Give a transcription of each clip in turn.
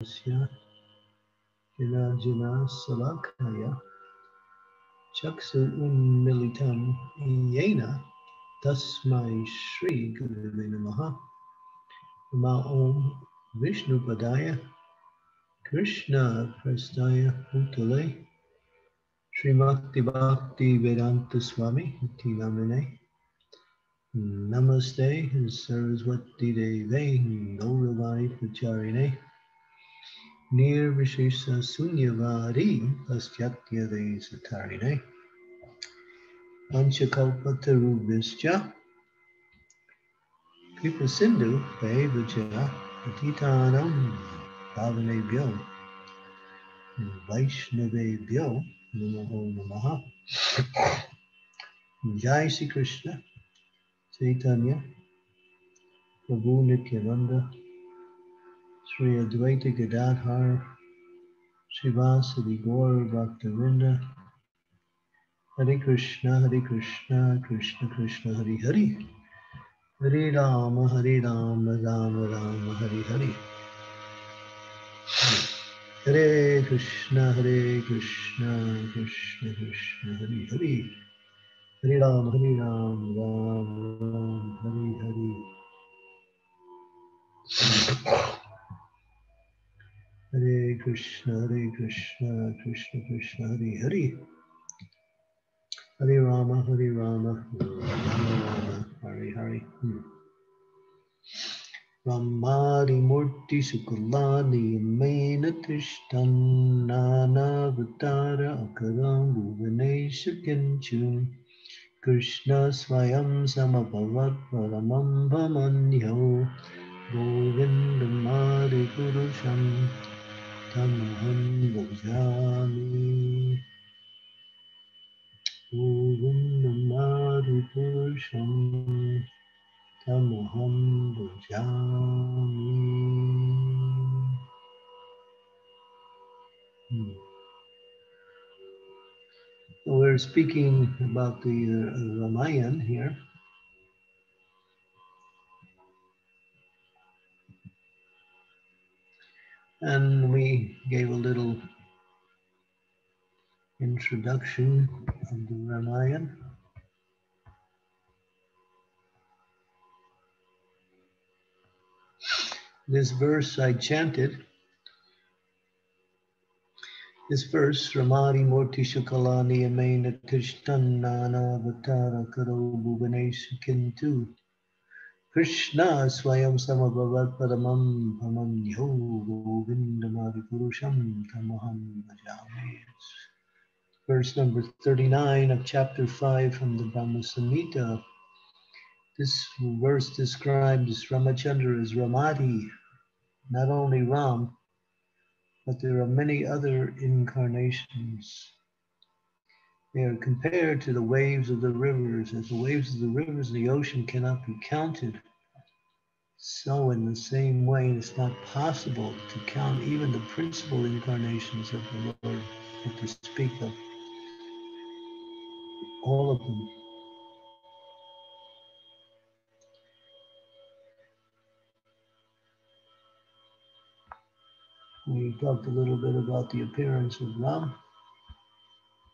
Yasya Jana Salakaya Chaksu Unmilitam Yena Tasmai Shri Gurave Namaha Nama Om Vishnu Padaya Krishna Prastaya Utale Srimati Bhakti Vedanta Swami Iti Namine Namaste Saraswati Deve Gauravai Pacharine Nirvishesha Sunyavari Pastyatya Satarine Panchakalpatarubhischa Kripa Sindhu Devaja Patitanam Pavanebhyo Vaishnavebhyo Namo Namaha Jai Sri Krishna Chaitanya Prabhu Nityananda Sri Advaita Gadadhar Srivasadi Gaur Bhaktivinoda Hare Krishna Hare Krishna Krishna Krishna Hare Hare Hare Rama Hare Rama Rama Rama Hare Hare Hare Krishna Hare Krishna Krishna Krishna Hare Hare Hare Rama Hare Rama Rama Rama Hare Hare Hare Krishna, Hare Krishna, Krishna Krishna, Hare Hare. Hare Rama, Hare Rama, Rama Rama, Hare Hare. Hmm. Ramari Murti Sukulani Mena Tishtan Nana Vatara Akaram Bhuvanesha Kinchun Krishna Swayam Samabhavat Paramam Bhamanyo Govindamadi Purusham Govindamadi Purusham Tamaham Bhajami hmm. We're speaking about the uh, Ramayana here. And we gave a little introduction of the Ramayana. This verse I chanted. This verse, Ramadi Murti Shukalani Amena Tishtannana Vatara Karo Bhuvanesh Kintu. Krishna Swayam Samabhavat Paramam Pamanyo Govindamadi Purusham Tamaham Bhajami. Verse number 39 of chapter 5 from the Brahma Samhita. This verse describes Ramachandra as Ramadi, not only Ram, but there are many other incarnations. They are compared to the waves of the rivers, as the waves of the rivers of the ocean cannot be counted. So, in the same way, it's not possible to count even the principal incarnations of the Lord, and to speak of all of them. We talked a little bit about the appearance of Ram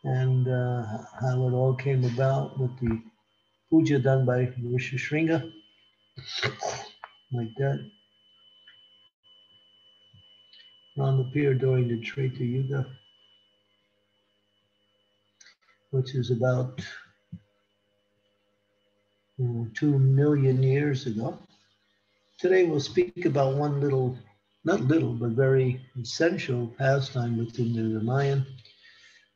and uh, how it all came about with the puja done by Rishishringa, like that. Ram appeared during the Treta Yuga, which is about two million years ago. Today we'll speak about one little, not little, but very essential pastime within the Ramayana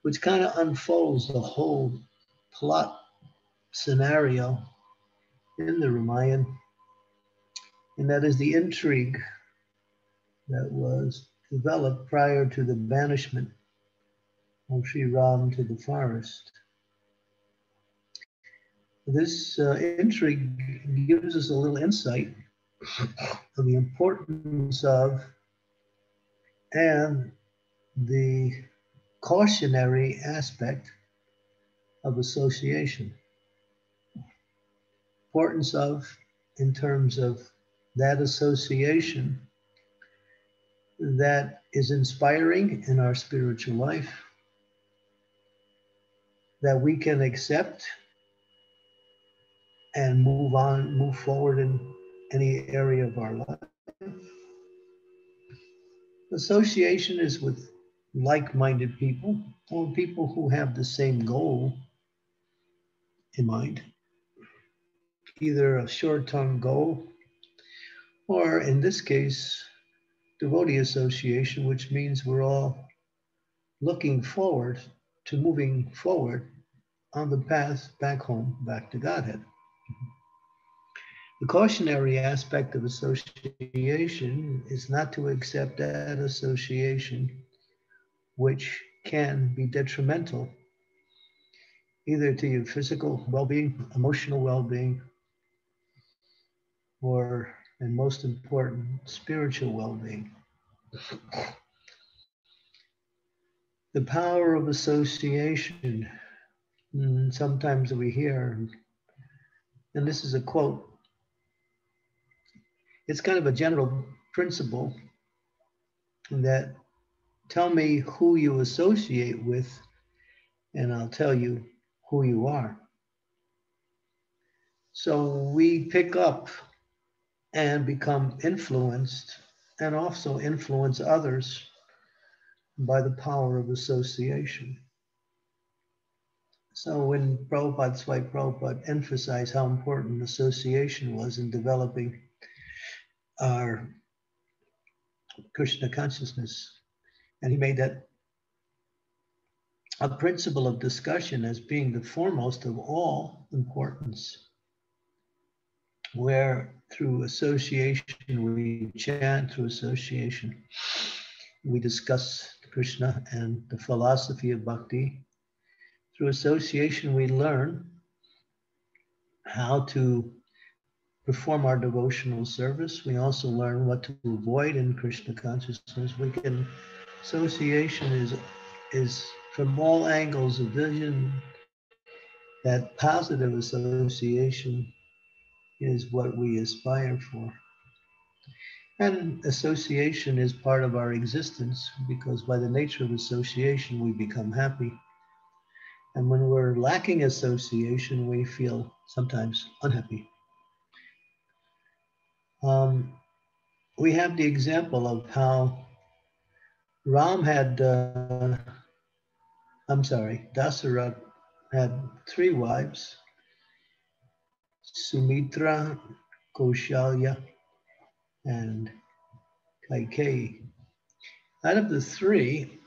which kind of unfolds the whole plot scenario in the Ramayana. And that is the intrigue that was developed prior to the banishment of Sri Ram to the forest. This uh, intrigue gives us a little insight of the importance of and the cautionary aspect of association. Importance of, in terms of that association, that is inspiring in our spiritual life, that we can accept and move on, move forward in any area of our life. Association is with like minded people or people who have the same goal in mind, either a short term goal or, in this case, devotee association, which means we're all looking forward to moving forward on the path back home, back to Godhead. The cautionary aspect of association is not to accept that association which can be detrimental either to your physical well being, emotional well being, or, and most important, spiritual well being. The power of association. Hmm, sometimes we hear, and this is a quote, it's kind of a general principle that tell me who you associate with, and I'll tell you who you are. So we pick up and become influenced and also influence others by the power of association. So when Prabhupada, Swai Prabhupada emphasized how important association was in developing our Krishna consciousness, and he made that a principle of discussion as being the foremost of all importance, where through association we chant, through association we discuss Krishna and the philosophy of bhakti. Through association we learn how to perform our devotional service. We also learn what to avoid in Krishna consciousness. We can association is is from all angles of vision, that positive association is what we aspire for. And association is part of our existence because by the nature of association, we become happy. And when we're lacking association, we feel sometimes unhappy. Um, we have the example of how Ram had uh, I'm sorry, Dasarath had three wives Sumitra, Kaushalya, and Kaikeyi. Out of the three,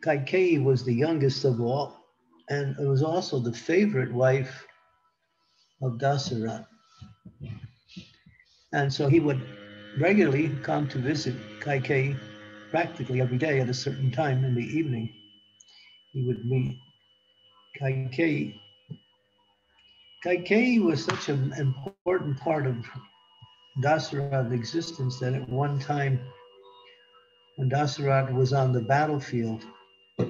Kaikeyi was the youngest of all, and it was also the favorite wife of Dasarath. And so he would regularly come to visit Kaikeyi practically every day at a certain time in the evening he would meet Kaikeyi. Kaikeyi was such an important part of Dasarath's existence that at one time, when Dasarath was on the battlefield, uh,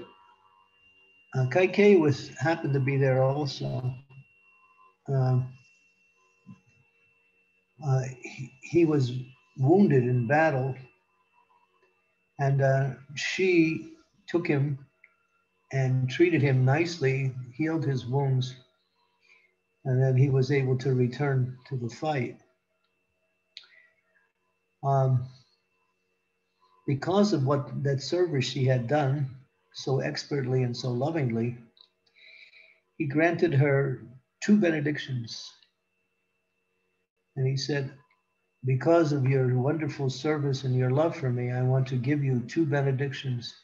Kaikeyi was happened to be there also. Uh, uh, he, he, was wounded in battle, and uh, she took him and treated him nicely, healed his wounds, and then he was able to return to the fight. Um, because of what that service she had done so expertly and so lovingly, he granted her two benedictions. And he said, Because of your wonderful service and your love for me, I want to give you two benedictions.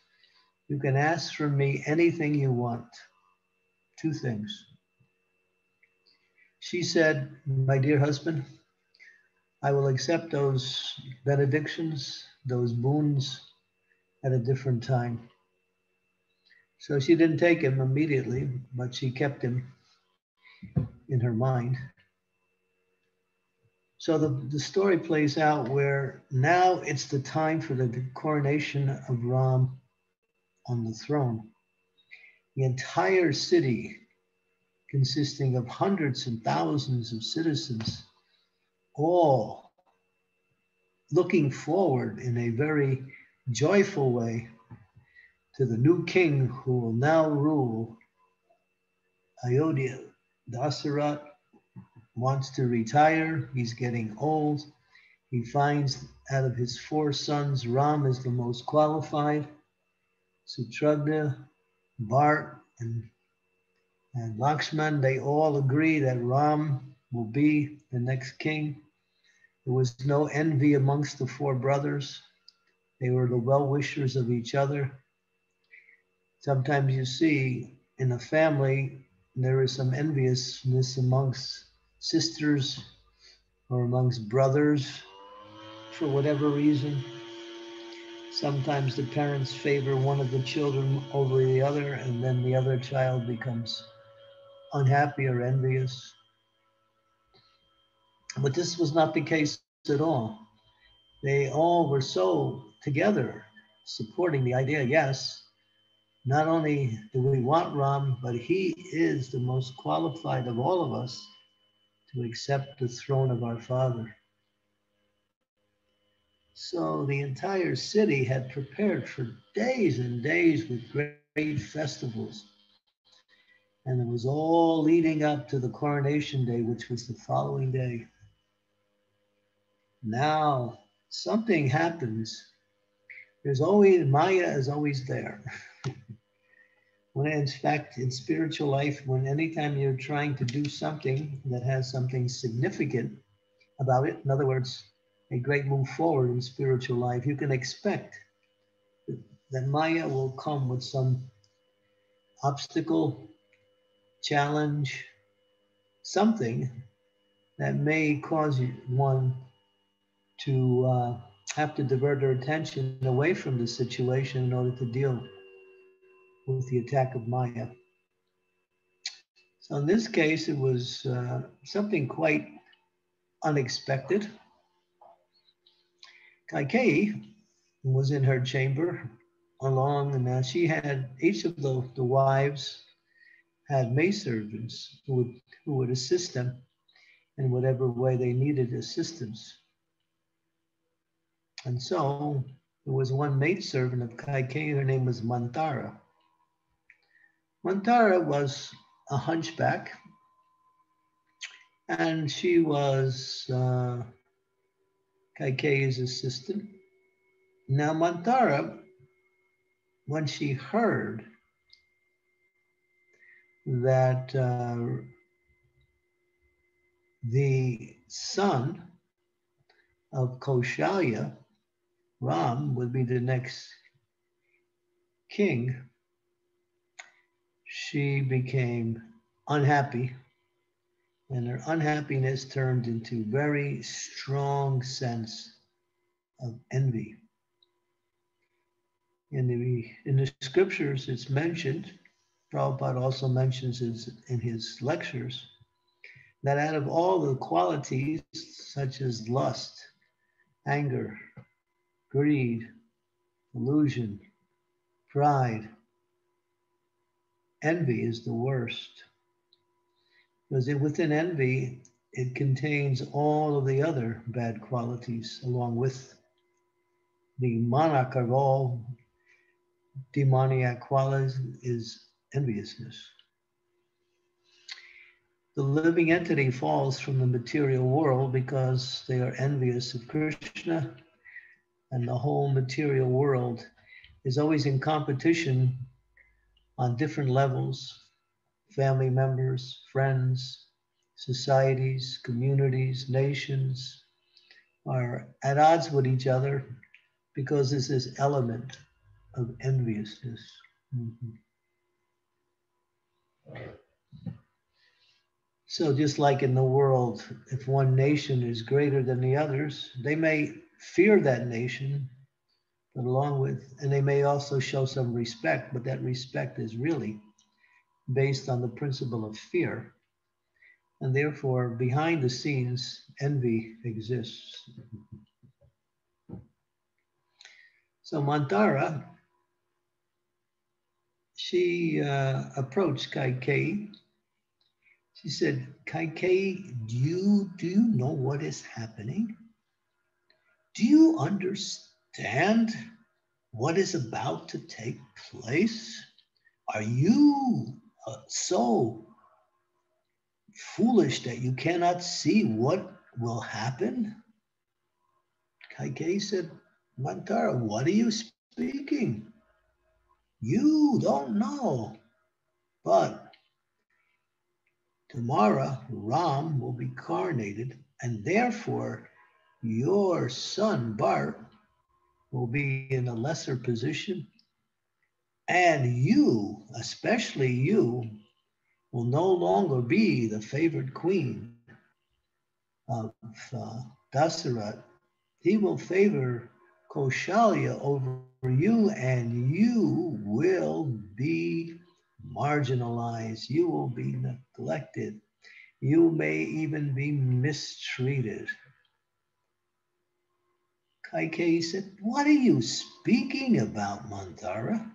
You can ask from me anything you want. Two things. She said, My dear husband, I will accept those benedictions, those boons at a different time. So she didn't take him immediately, but she kept him in her mind. So the, the story plays out where now it's the time for the coronation of Ram on the throne. The entire city, consisting of hundreds and thousands of citizens, all looking forward in a very joyful way to the new king who will now rule Ayodhya. Dasarat wants to retire. He's getting old. He finds out of his four sons, Ram is the most qualified. Shatrughna, Bharat, and, and Lakshman, they all agree that Ram will be the next king. There was no envy amongst the four brothers. They were the well wishers of each other. Sometimes you see in a family, there is some enviousness amongst sisters or amongst brothers for whatever reason. Sometimes the parents favor one of the children over the other, and then the other child becomes unhappy or envious. But this was not the case at all. They all were so together, supporting the idea yes, not only do we want Ram, but he is the most qualified of all of us to accept the throne of our Father. So the entire city had prepared for days and days with great festivals. And it was all leading up to the coronation day, which was the following day. Now something happens. There's always, Maya is always there. when in fact, in spiritual life, when anytime you're trying to do something that has something significant about it, in other words, a great move forward in spiritual life, you can expect that Maya will come with some obstacle, challenge, something that may cause one to uh, have to divert their attention away from the situation in order to deal with the attack of Maya. So in this case, it was uh, something quite unexpected. Kaikeyi was in her chamber along, and uh, she had each of the, the wives had maidservants who would, who would assist them in whatever way they needed assistance. And so there was one maidservant of Kaikeyi, her name was Manthara. Manthara was a hunchback, and she was uh, Kaikeyi's assistant. Now, Manthara, when she heard that uh, the son of Kaushalya Ram would be the next king, she became unhappy and her unhappiness turned into very strong sense of envy. In the, in the scriptures, it's mentioned, Prabhupada also mentions it in his lectures, that out of all the qualities such as lust, anger, greed, illusion, pride. Envy is the worst. Because within envy, it contains all of the other bad qualities along with the monarch of all demoniac qualities is enviousness. The living entity falls from the material world because they are envious of Krishna and the whole material world is always in competition on different levels family members, friends, societies, communities, nations are at odds with each other because there's this element of enviousness. Mm-hmm. So, just like in the world, if one nation is greater than the others, they may fear that nation, but along with, and they may also show some respect, but that respect is really based on the principle of fear. And therefore, behind the scenes, envy exists. So Manthara, she uh, approached Kaikeyi. She said, Kaikeyi, do you, do you know what is happening? Do you understand what is about to take place? Are you uh, so foolish that you cannot see what will happen? Kaikeyi said, Manthara, what are you speaking? You don't know. But tomorrow, Ram will be coronated, and therefore your son, Bharat, will be in a lesser position. And you, especially you, will no longer be the favored queen of uh, Dasarat. He will favor Kaushalya over you, and you will be marginalized. You will be neglected. You may even be mistreated. Kaikeyi said, What are you speaking about, Manthara?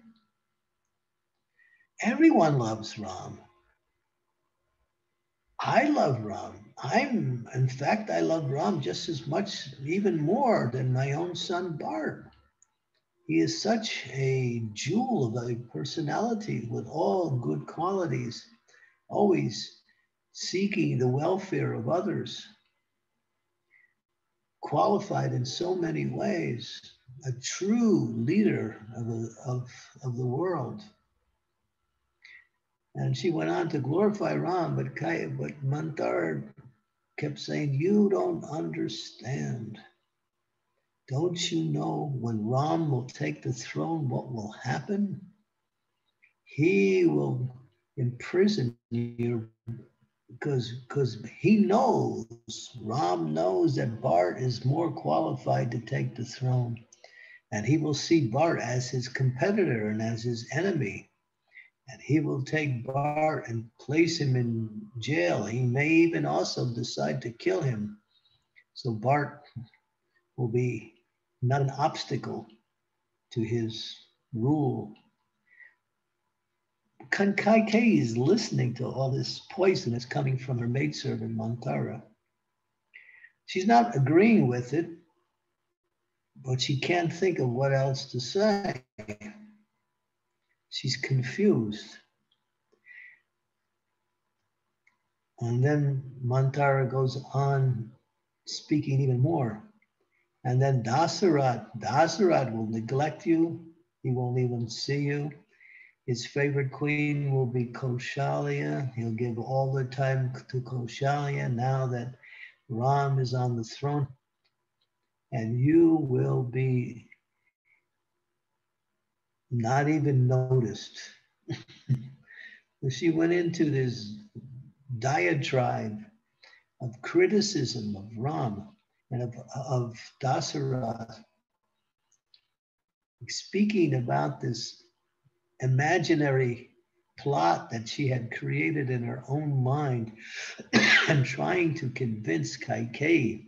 Everyone loves Ram. I love Ram. I'm, in fact, I love Ram just as much, even more than my own son Bharat. He is such a jewel of a personality with all good qualities, always seeking the welfare of others, qualified in so many ways, a true leader of, of, of the world. And she went on to glorify Ram, but, but Mantar kept saying, You don't understand. Don't you know when Ram will take the throne, what will happen? He will imprison you because because he knows Ram knows that Bharat is more qualified to take the throne, and he will see Bharat as his competitor and as his enemy, and he will take Bharat and place him in jail. He may even also decide to kill him, so Bharat will be not an obstacle to his rule. Kaikeyi is listening to all this poison that's coming from her maidservant Manthara. She's not agreeing with it, but she can't think of what else to say. She's confused. And then Manthara goes on speaking even more. And then Dasarat, Dasarat will neglect you. He won't even see you. His favorite queen will be Kaushalya. He'll give all the time to Kaushalya now that Ram is on the throne. And you will be not even noticed. she went into this diatribe of criticism of Ram and of, of Dasarath, speaking about this imaginary plot that she had created in her own mind and trying to convince Kaikeyi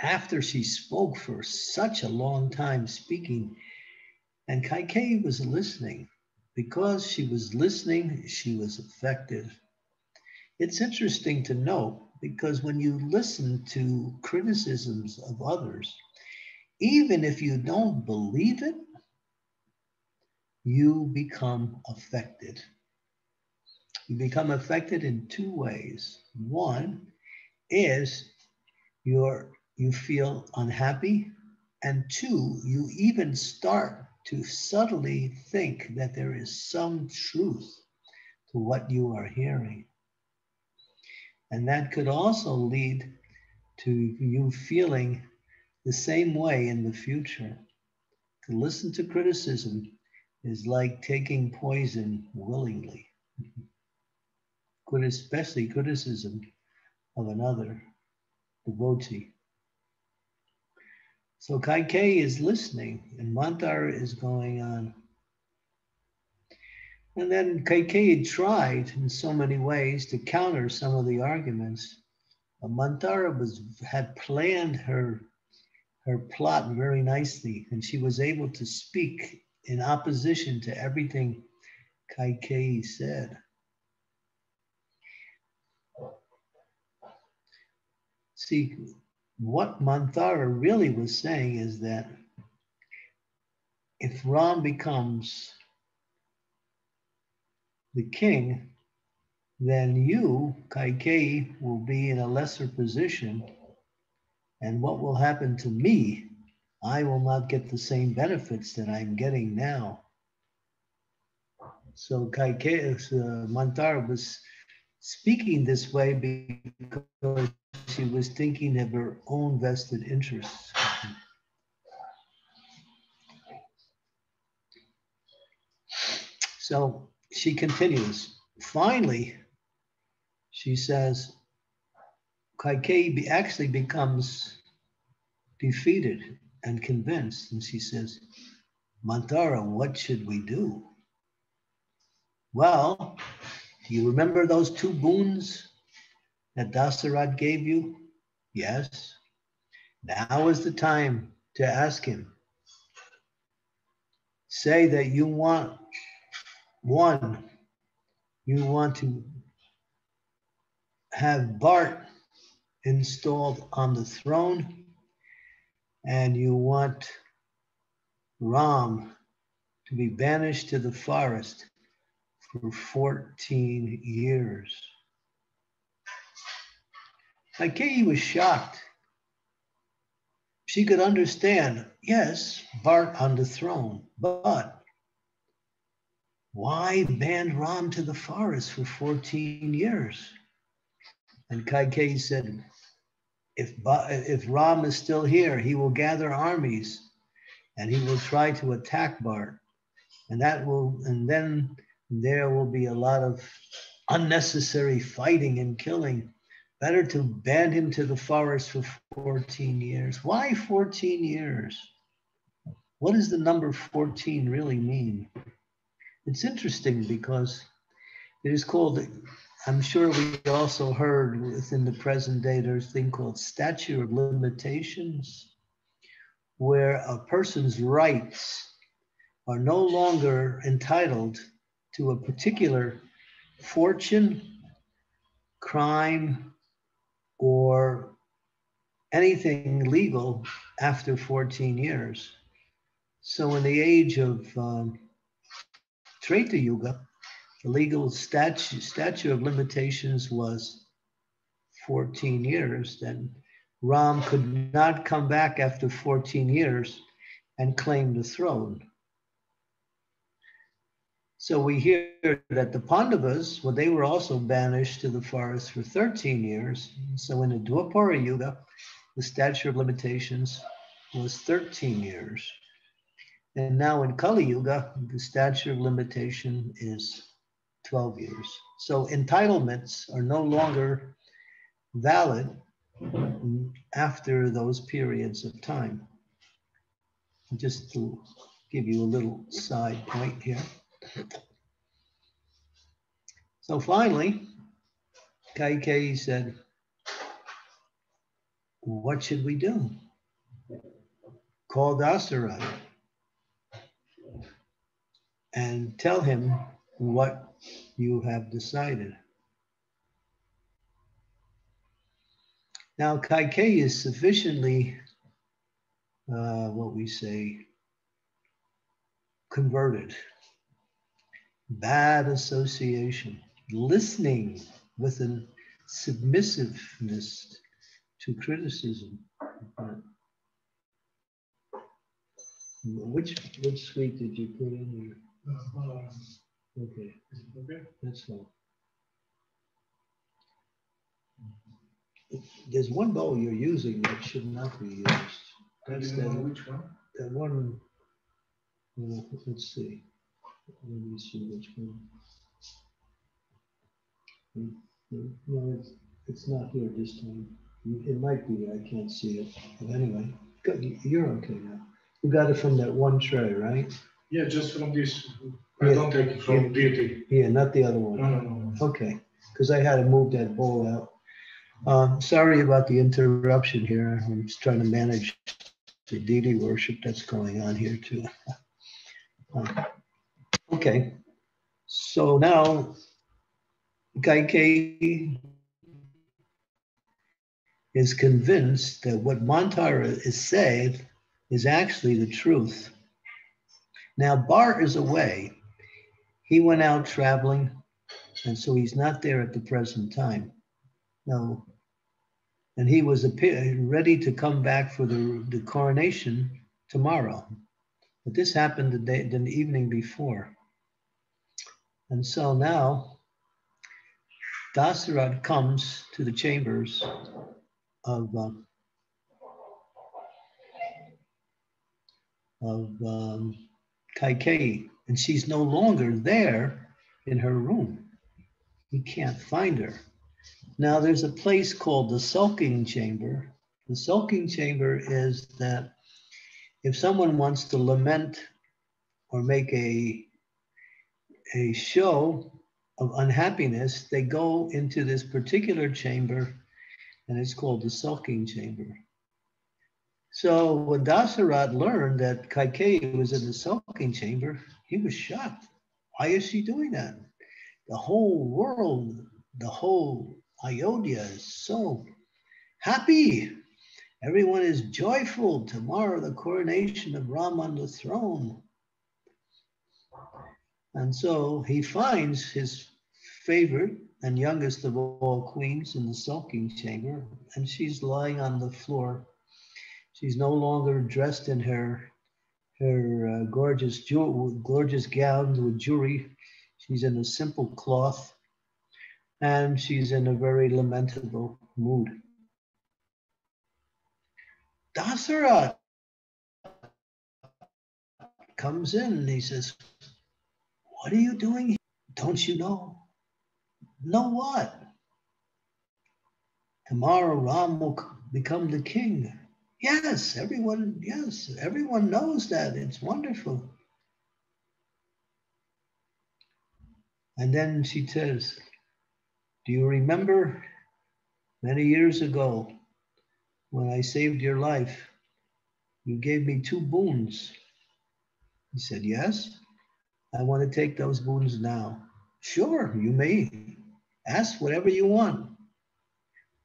after she spoke for such a long time speaking and Kaikeyi was listening. Because she was listening she was affected it's interesting to note because when you listen to criticisms of others, even if you don't believe it, you become affected. You become affected in two ways. One is you're, you feel unhappy, and two, you even start to subtly think that there is some truth to what you are hearing. And that could also lead to you feeling the same way in the future. To listen to criticism is like taking poison willingly, especially criticism of another devotee. So Kaikeyi is listening and Mantar is going on. And then Kaikeyi tried in so many ways to counter some of the arguments. Manthara was had planned her her plot very nicely, and she was able to speak in opposition to everything Kaikeyi said. See, what Manthara really was saying is that if Ram becomes the king, then you, Kaikeyi, will be in a lesser position. And what will happen to me? I will not get the same benefits that I'm getting now. So Kaikeyi, uh, Manthara was speaking this way because she was thinking of her own vested interests. So she continues. Finally, she says, Kaikeyi actually becomes defeated and convinced. And she says, Manthara, what should we do? Well, do you remember those two boons that Dasarat gave you? Yes. Now is the time to ask him. Say that you want one, you want to have Bharat installed on the throne, and you want Ram to be banished to the forest for 14 years. Kaikeyi was shocked. She could understand, yes, Bharat on the throne, but why ban Ram to the forest for 14 years? And Kaikeyi said, if, if Ram is still here, he will gather armies and he will try to attack Bharat. And that will, and then there will be a lot of unnecessary fighting and killing. Better to ban him to the forest for 14 years. Why 14 years? What does the number 14 really mean? It's interesting because it is called, I'm sure we also heard within the present day, there's a thing called statute of limitations, where a person's rights are no longer entitled to a particular fortune, crime, or anything legal after 14 years. So in the age of um, Treta Yuga, the legal statute, statute of limitations was 14 years, then Ram could not come back after 14 years and claim the throne. So we hear that the Pandavas, well, they were also banished to the forest for 13 years. So in the Dwapara Yuga, the statute of limitations was 13 years. And now in Kali Yuga, the statute of limitation is 12 years. So entitlements are no longer valid after those periods of time. Just to give you a little side point here. So finally, Kaikeyi said, what should we do? Call Dasarat and tell him what you have decided. Now, Kaikeyi is sufficiently, uh, what we say, converted. Bad association, listening with a submissiveness to criticism. Which which suite did you put in here? Okay, Okay. that's fine. There's one bowl you're using that should not be used. That's Do you know that, which one? that one. let's see. Let me see which one. No, it's, it's not here this time. It might be, I can't see it. But anyway, you're okay now. You got it from that one tray, right? Yeah, just from this. I Yeah. don't take it from DT. Yeah, not the other one. No, no, no. Okay, because I had to move that bowl out. Um, sorry about the interruption here. I'm just trying to manage the deity worship that's going on here too. Um, Okay, so now Kaikeyi is convinced that what Manthara is saying is actually the truth. Now, Bharat is away. He went out traveling, and so he's not there at the present time. No. And he was ready to come back for the, the coronation tomorrow. But this happened the, day, the evening before. And so now Dasarat comes to the chambers of, uh, of um, Kaikeyi, and she's no longer there in her room. He can't find her. Now, there's a place called the sulking chamber. The sulking chamber is that if someone wants to lament or make a, a show of unhappiness, they go into this particular chamber and it's called the sulking chamber. So when Dasarat learned that Kaikeyi was in the sulking chamber, he was shocked. Why is she doing that? The whole world, the whole Ayodhya is so happy. Everyone is joyful. Tomorrow, the coronation of Ram on the throne. And so he finds his favorite and youngest of all queens in the sulking chamber, and she's lying on the floor. She's no longer dressed in her her uh, gorgeous gorgeous gown with jewelry. She's in a simple cloth, and she's in a very lamentable mood. Dasarat comes in and he says, What are you doing here? Don't you know? Know what? Tomorrow Ram will become the king. Yes, everyone, yes, everyone knows that. It's wonderful. And then she says, Do you remember many years ago when I saved your life? You gave me two boons. He said, Yes, I want to take those boons now. Sure, you may. Ask whatever you want.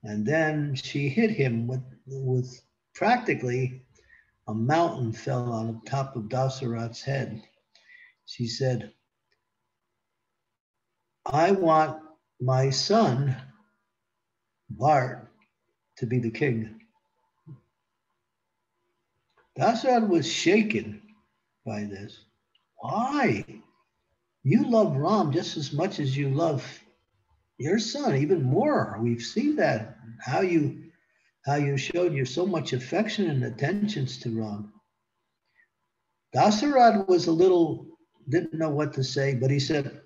And then she hit him with, with practically a mountain fell on the top of Dasarat's head. She said, I want my son, Bharat, to be the king. Dasarat was shaken by this. Why? You love Ram just as much as you love your son, even more. We've seen that how you how you showed you so much affection and attentions to Ram. Dasarat was a little didn't know what to say, but he said,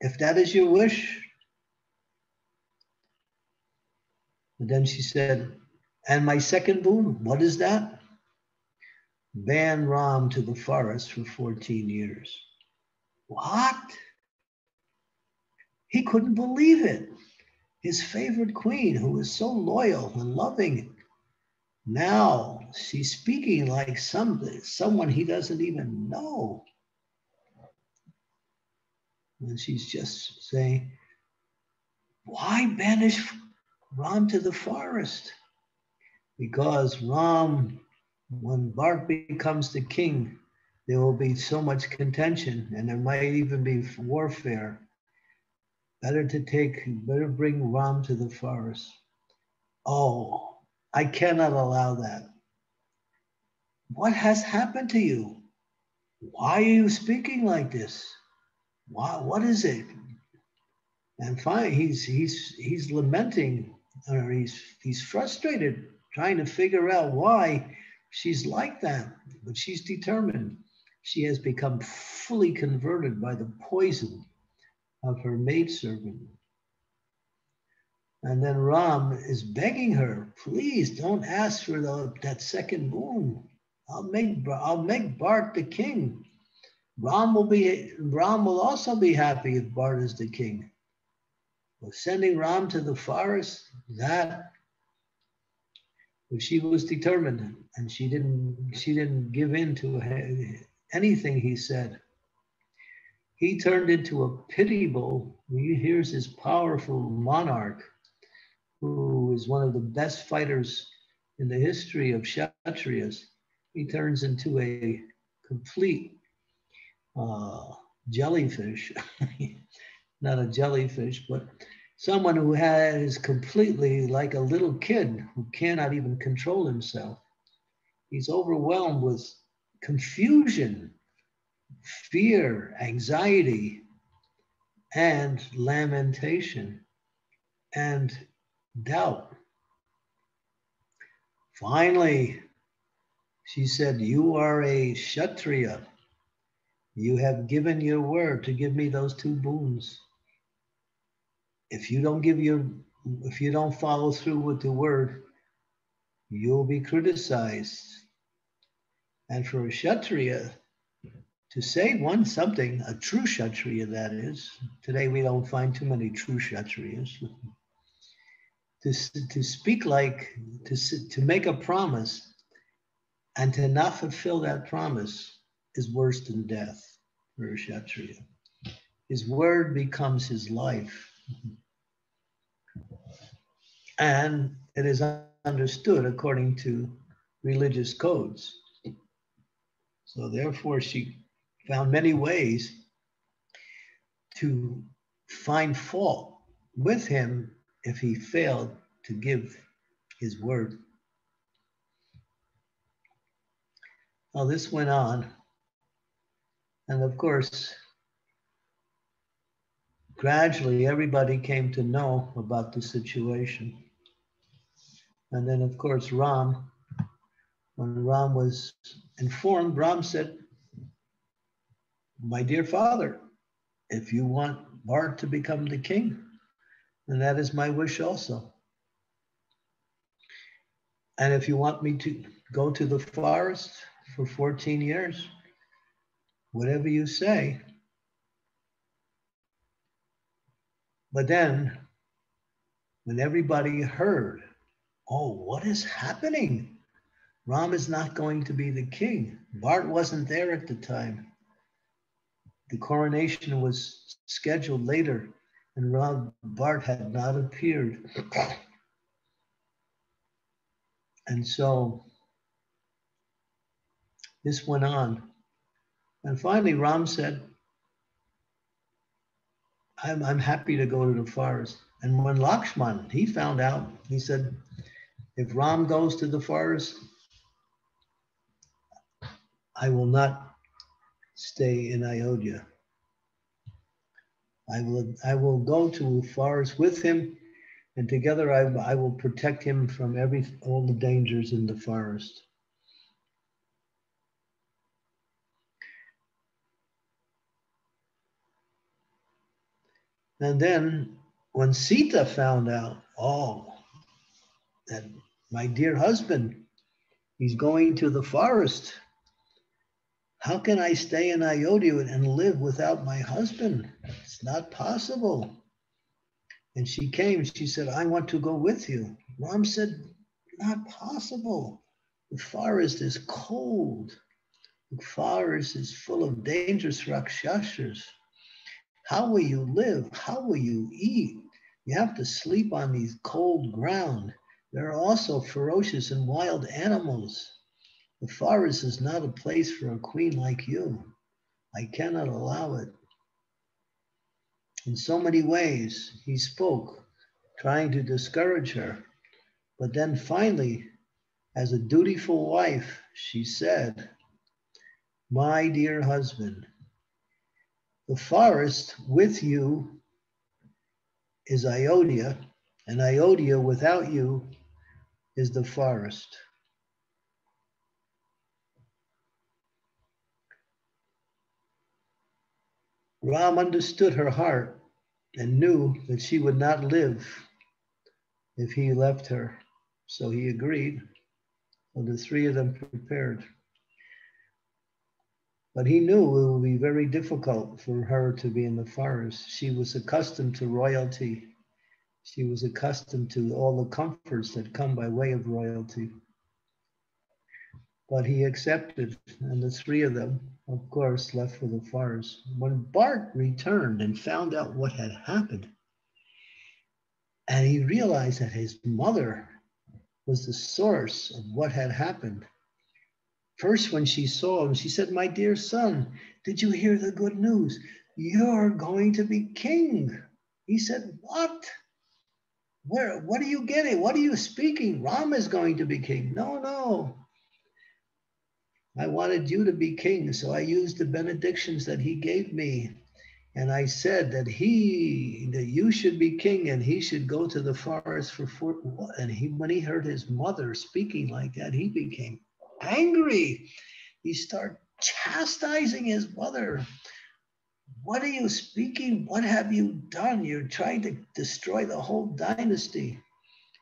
"If that is your wish." And then she said, "And my second boon, what is that?" Ban Ram to the forest for 14 years. What? He couldn't believe it. His favorite queen, who was so loyal and loving, now she's speaking like some, someone he doesn't even know. And she's just saying, Why banish Ram to the forest? Because Ram, when Bharat becomes the king, there will be so much contention and there might even be warfare. Better to take, better bring Ram to the forest. Oh, I cannot allow that. What has happened to you? Why are you speaking like this? Why, what is it? And finally, he's he's he's lamenting, or he's he's frustrated, trying to figure out why she's like that. But she's determined. She has become fully converted by the poison of her maidservant. And then Ram is begging her, please don't ask for the, that second boon. I'll make I'll make Bharat the king. Ram will be Ram will also be happy if Bharat is the king. But sending Ram to the forest, that she was determined and she didn't she didn't give in to anything he said he turned into a pitiable, he hears his powerful monarch who is one of the best fighters in the history of Kshatriyas, he turns into a complete uh, jellyfish. Not a jellyfish, but someone who has completely like a little kid who cannot even control himself. He's overwhelmed with confusion, fear, anxiety, and lamentation and doubt. Finally, she said, You are a Kshatriya. You have given your word to give me those two boons. If you don't give your, if you don't follow through with the word, you'll be criticized. And for a Kshatriya to say one something, a true Kshatriya that is, today we don't find too many true Kshatriyas. to, to speak like, to, to make a promise and to not fulfill that promise is worse than death for a Kshatriya. His word becomes his life. And it is understood according to religious codes. So therefore, she found many ways to find fault with him if he failed to give his word. Well, this went on. And of course, gradually everybody came to know about the situation. And then, of course, Ram, when Ram was informed, Ram said, My dear father, if you want Bharat to become the king, then that is my wish also. And if you want me to go to the forest for 14 years, whatever you say. But then, when everybody heard, oh, what is happening? Ram is not going to be the king. Bharat wasn't there at the time. The coronation was scheduled later, and Ram, Bharat had not appeared. and so this went on. And finally, Ram said, I'm, I'm happy to go to the forest. And when Lakshman, he found out, he said, if Ram goes to the forest, I will not stay in Ayodhya. I will, I will go to forest with him, and together I, I will protect him from every all the dangers in the forest. And then when Sita found out, oh, that my dear husband, he's going to the forest. How can I stay in Ayodhya and live without my husband? It's not possible. And she came, she said, I want to go with you. Ram said, Not possible. The forest is cold. The forest is full of dangerous rakshasas. How will you live? How will you eat? You have to sleep on these cold ground. There are also ferocious and wild animals. The forest is not a place for a queen like you. I cannot allow it. In so many ways, he spoke, trying to discourage her. But then finally, as a dutiful wife, she said, My dear husband, the forest with you is Ayodhya, and Ayodhya without you is the forest. Ram understood her heart and knew that she would not live if he left her. So he agreed. So the three of them prepared. But he knew it would be very difficult for her to be in the forest. She was accustomed to royalty. She was accustomed to all the comforts that come by way of royalty. But he accepted, and the three of them, of course, left for the forest. When Bharat returned and found out what had happened, And he realized that his mother was the source of what had happened. First, when she saw him, she said, My dear son, did you hear the good news? You're going to be king. He said, What? Where, what are you getting? What are you speaking? Ram is going to be king. No, no. I wanted you to be king, so I used the benedictions that he gave me. And I said that he, that you should be king and he should go to the forest for four. And he, when he heard his mother speaking like that, he became angry. He started chastising his mother. What are you speaking? What have you done? You're trying to destroy the whole dynasty.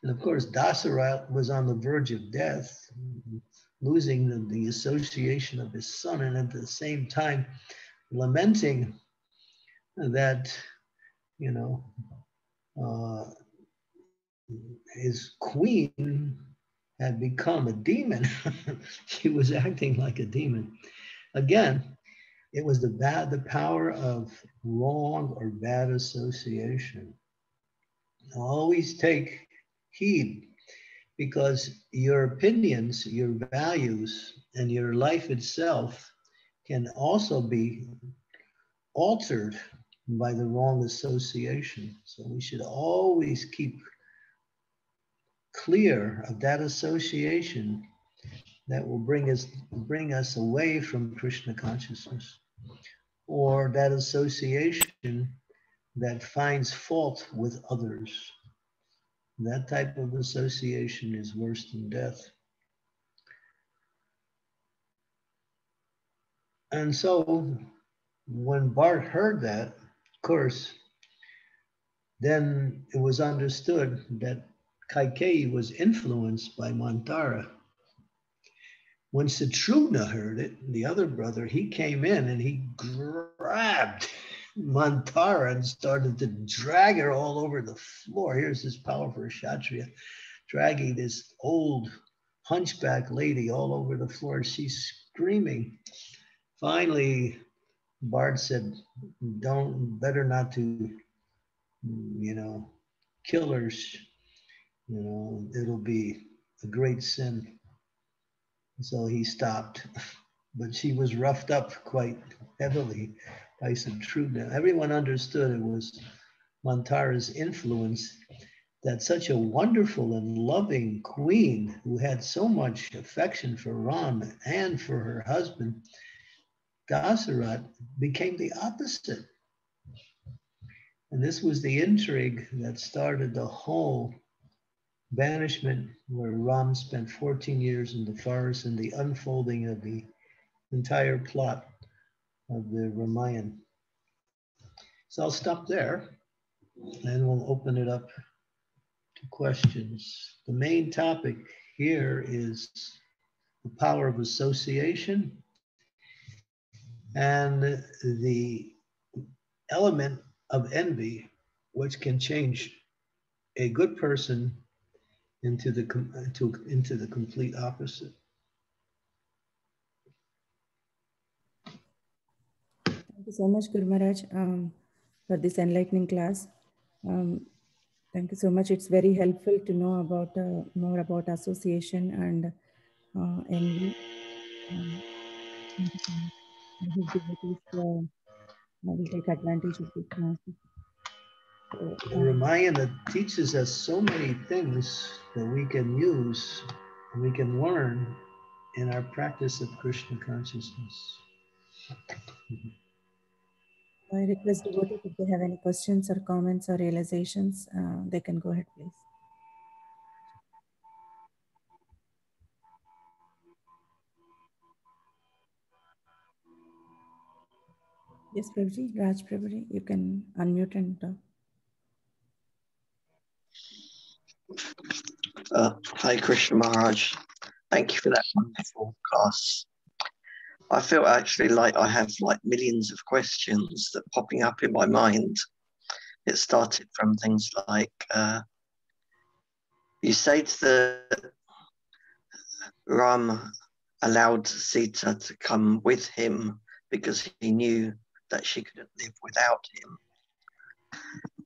And of course, Dasarat was on the verge of death, losing the, the association of his son, and at the same time, lamenting that, you know, uh, his queen had become a demon. she was acting like a demon. Again, it was the bad, the power of wrong or bad association. Always take heed because your opinions, your values, and your life itself can also be altered by the wrong association. So we should always keep clear of that association that will bring us bring us away from Krishna consciousness or that association that finds fault with others. That type of association is worse than death. And so when Bharat heard that, of course, then it was understood that Kaikeyi was influenced by Manthara. When Shatrughna heard it, the other brother, he came in and he grabbed Manthara and started to drag her all over the floor. Here's this powerful Kshatriya dragging this old hunchback lady all over the floor. She's screaming. Finally, Bharat said, Don't, better not to, you know, killers, you know, it'll be a great sin. So he stopped, but she was roughed up quite heavily by now. Everyone understood it was Manthara's influence that such a wonderful and loving queen who had so much affection for Ram and for her husband, Dasarat, became the opposite. And this was the intrigue that started the whole banishment, where Ram spent 14 years in the forest and the unfolding of the entire plot of the Ramayana. So I'll stop there and we'll open it up to questions. The main topic here is the power of association and the element of envy, which can change a good person into the, into, into the complete opposite. Thank you so much, Guru Maharaj, um, for this enlightening class. Um, thank you so much. It's very helpful to know about uh, more about association and uh, envy. Um, I uh, will take advantage of this class. The Ramayana teaches us so many things that we can use and we can learn in our practice of Krishna consciousness. I request devotees if they have any questions or comments or realizations, uh, they can go ahead, please. Yes, Prabhuji, Raj Prabhuji, you can unmute and talk. Uh, hi, Krishna Maharaj. Thank you for that wonderful class. I feel actually like I have like millions of questions that popping up in my mind. It started from things like uh, you say that Ram allowed Sita to come with him because he knew that she couldn't live without him.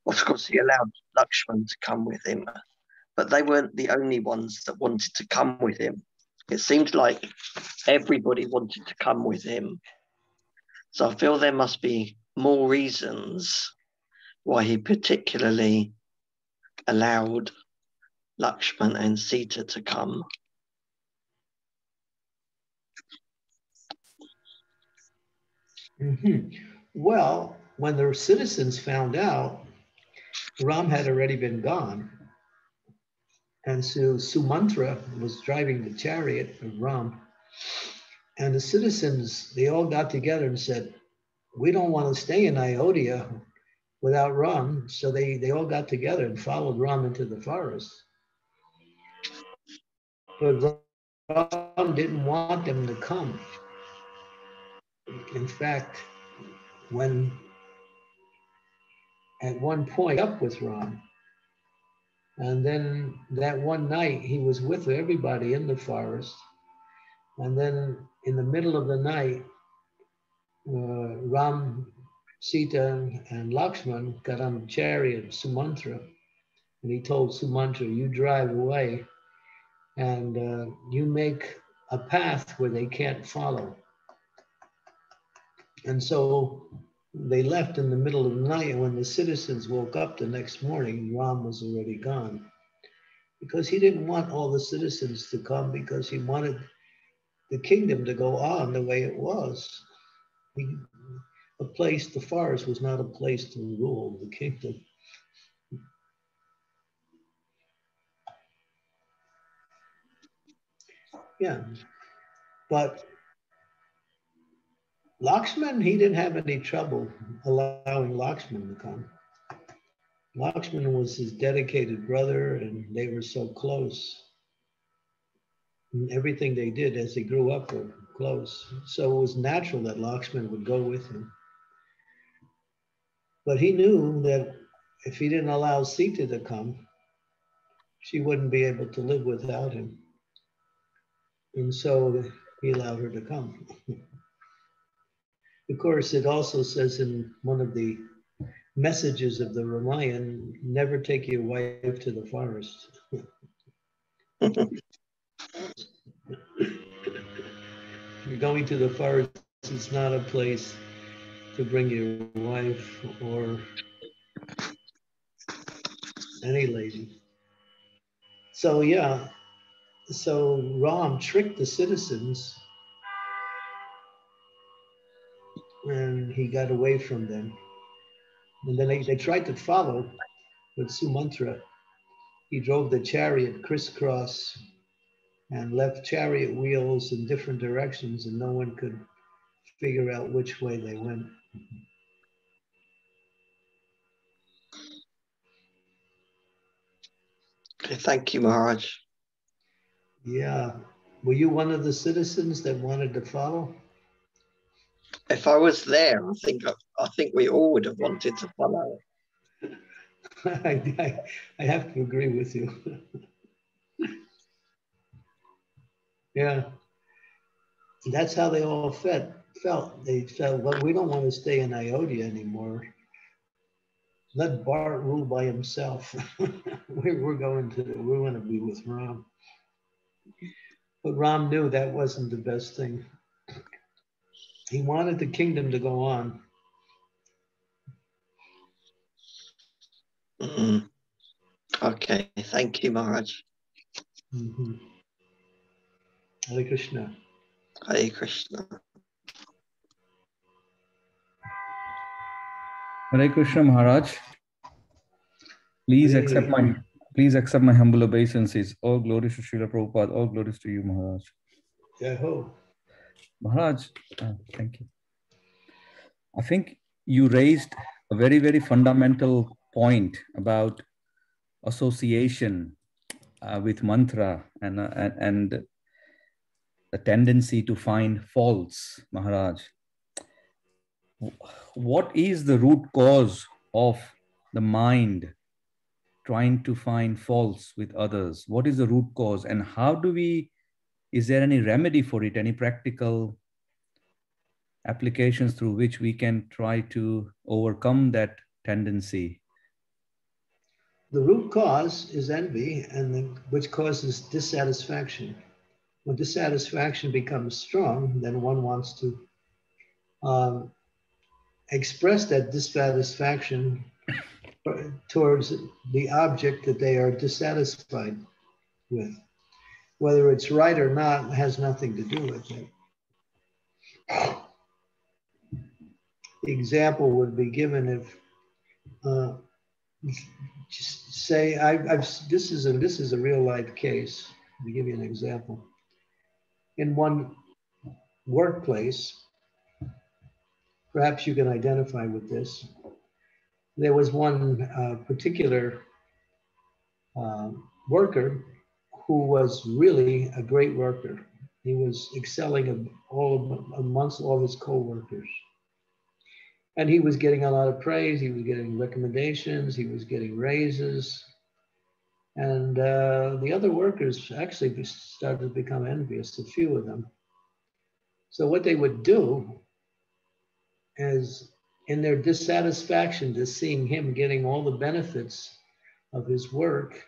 of course, he allowed Lakshman to come with him, but they weren't the only ones that wanted to come with him. It seemed like everybody wanted to come with him. So I feel there must be more reasons why he particularly allowed Lakshman and Sita to come. Mm-hmm. Well, when the citizens found out, Ram had already been gone. And so Sumantra was driving the chariot of Ram. And the citizens, they all got together and said, We don't want to stay in Ayodhya without Ram. So they, they all got together and followed Ram into the forest. But Ram didn't want them to come. In fact, when at one point up with Ram, and then that one night he was with everybody in the forest. And then in the middle of the night, uh, Ram, Sita, and Lakshman got on the chariot of Sumantra. And he told Sumantra, You drive away and uh, you make a path where they can't follow. And so they left in the middle of the night. And when the citizens woke up the next morning, Ram was already gone. Because he didn't want all the citizens to come because he wanted the kingdom to go on the way it was. He, a place, the forest was not a place to rule the kingdom. Yeah, but Lakshman, he didn't have any trouble allowing Lakshman to come. Lakshman was his dedicated brother, and they were so close. And everything they did as they grew up were close. So it was natural that Lakshman would go with him. But he knew that if he didn't allow Sita to come, she wouldn't be able to live without him. And so he allowed her to come. Of course, it also says in one of the messages of the Ramayana, never take your wife to the forest. You're going to the forest, it's not a place to bring your wife or any lady. So yeah, so Ram tricked the citizens and he got away from them. And then they, they tried to follow with Sumantra. He drove the chariot crisscross and left chariot wheels in different directions, and no one could figure out which way they went. Thank you, Maharaj. Yeah. Were you one of the citizens that wanted to follow? If I was there, I think I think we all would have wanted to follow. I, I, I have to agree with you. yeah, that's how they all felt. Felt they felt well. We don't want to stay in Ayodhya anymore. Let Bharat rule by himself. we're, we're going to we want to be with Ram. But Ram knew that wasn't the best thing. He wanted the kingdom to go on. Mm. Okay, thank you, Maharaj. Mm-hmm. Hare Krishna. Hare Krishna. Hare Krishna Maharaj. Please Hey. accept my please accept my humble obeisances. All glories to Srila Prabhupada, all glories to you, Maharaj. Yaho. Maharaj, uh, thank you. I think you raised a very, very fundamental point about association uh, with Manthara and, uh, and, and the tendency to find faults, Maharaj. What is the root cause of the mind trying to find faults with others? What is the root cause, and how do we is there any remedy for it any practical applications through which we can try to overcome that tendency the root cause is envy, and the, which causes dissatisfaction. When dissatisfaction becomes strong, then one wants to um, express that dissatisfaction towards the object that they are dissatisfied with. Whether it's right or not has nothing to do with it. The example would be given if, uh, just say, I, have this is a this is a real life case. Let me give you an example. In one workplace, perhaps you can identify with this. There was one uh, particular uh, worker who was really a great worker. He was excelling all amongst all his co-workers. And he was getting a lot of praise. He was getting recommendations. He was getting raises. And uh, the other workers actually started to become envious, a few of them. So what they would do as in their dissatisfaction to seeing him getting all the benefits of his work,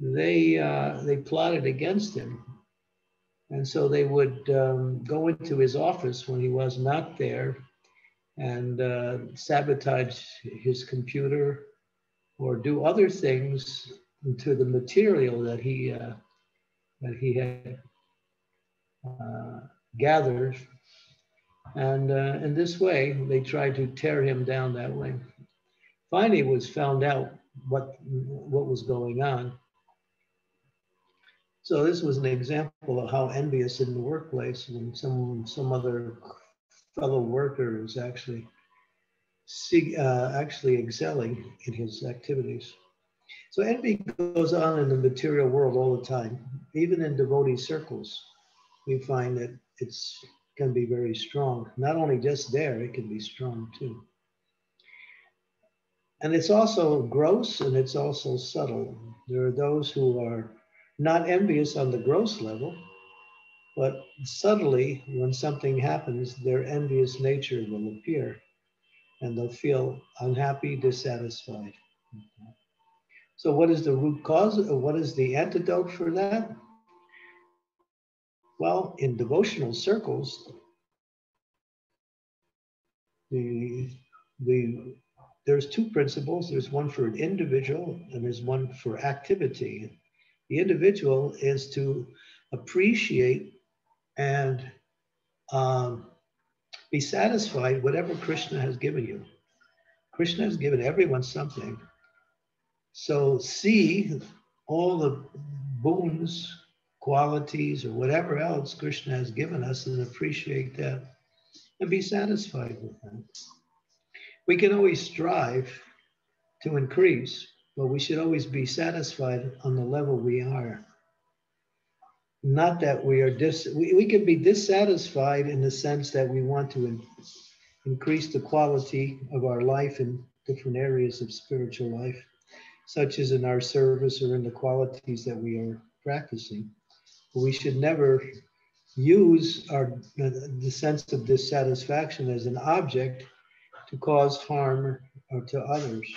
they uh, they plotted against him, and so they would um, go into his office when he was not there, and uh, sabotage his computer, or do other things to the material that he uh, that he had uh, gathered and uh, in this way, they tried to tear him down that way. Finally, was found out what, what was going on. So this was an example of how envious in the workplace when some, some other fellow worker is actually, uh, actually excelling in his activities. So envy goes on in the material world all the time. Even in devotee circles, we find that it's can be very strong. Not only just there, it can be strong too. And it's also gross and it's also subtle. There are those who are not envious on the gross level, but subtly, when something happens, their envious nature will appear and they'll feel unhappy, dissatisfied. So, what is the root cause? What is the antidote for that? Well, in devotional circles, the, the, there's two principles. There's one for an individual and there's one for activity. The individual is to appreciate and um, be satisfied whatever Krishna has given you. Krishna has given everyone something. So see all the boons qualities or whatever else Krishna has given us and appreciate that and be satisfied with that. We can always strive to increase, but we should always be satisfied on the level we are. Not that we are dis, we, we can be dissatisfied in the sense that we want to in, increase the quality of our life in different areas of spiritual life, such as in our service or in the qualities that we are practicing But we should never use our the sense of dissatisfaction as an object to cause harm or to others.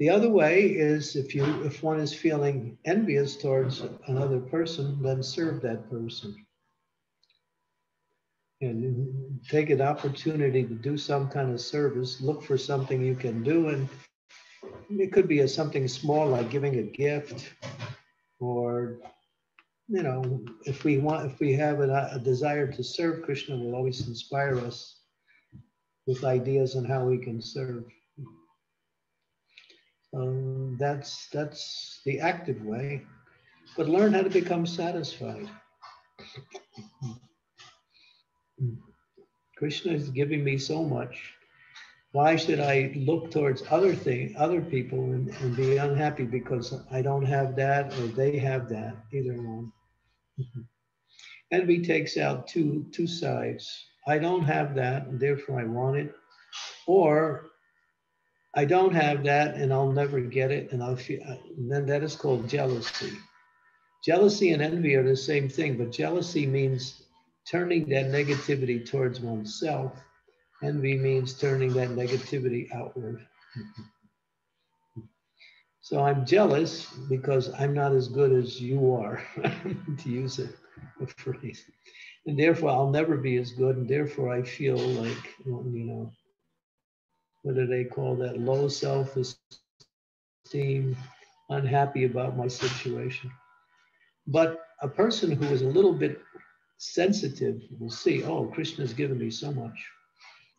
The other way is if you if one is feeling envious towards another person, then serve that person. And take an opportunity to do some kind of service, look for something you can do. And it could be a, something small like giving a gift or you know if we want if we have a, a desire to serve krishna will always inspire us with ideas on how we can serve um, that's that's the active way but learn how to become satisfied krishna is giving me so much why should I look towards other thing, other people and, and be unhappy because I don't have that or they have that, either one. Envy takes out two, two sides. I don't have that, and therefore I want it. Or I don't have that and I'll never get it, and I'll feel, uh, and then that is called jealousy. Jealousy and envy are the same thing, but jealousy means turning that negativity towards oneself Envy means turning that negativity outward. So I'm jealous because I'm not as good as you are, to use a, a, phrase. And therefore, I'll never be as good. And therefore, I feel like, you know, what do they call that? Low self esteem, unhappy about my situation. But a person who is a little bit sensitive will see, oh, Krishna's given me so much.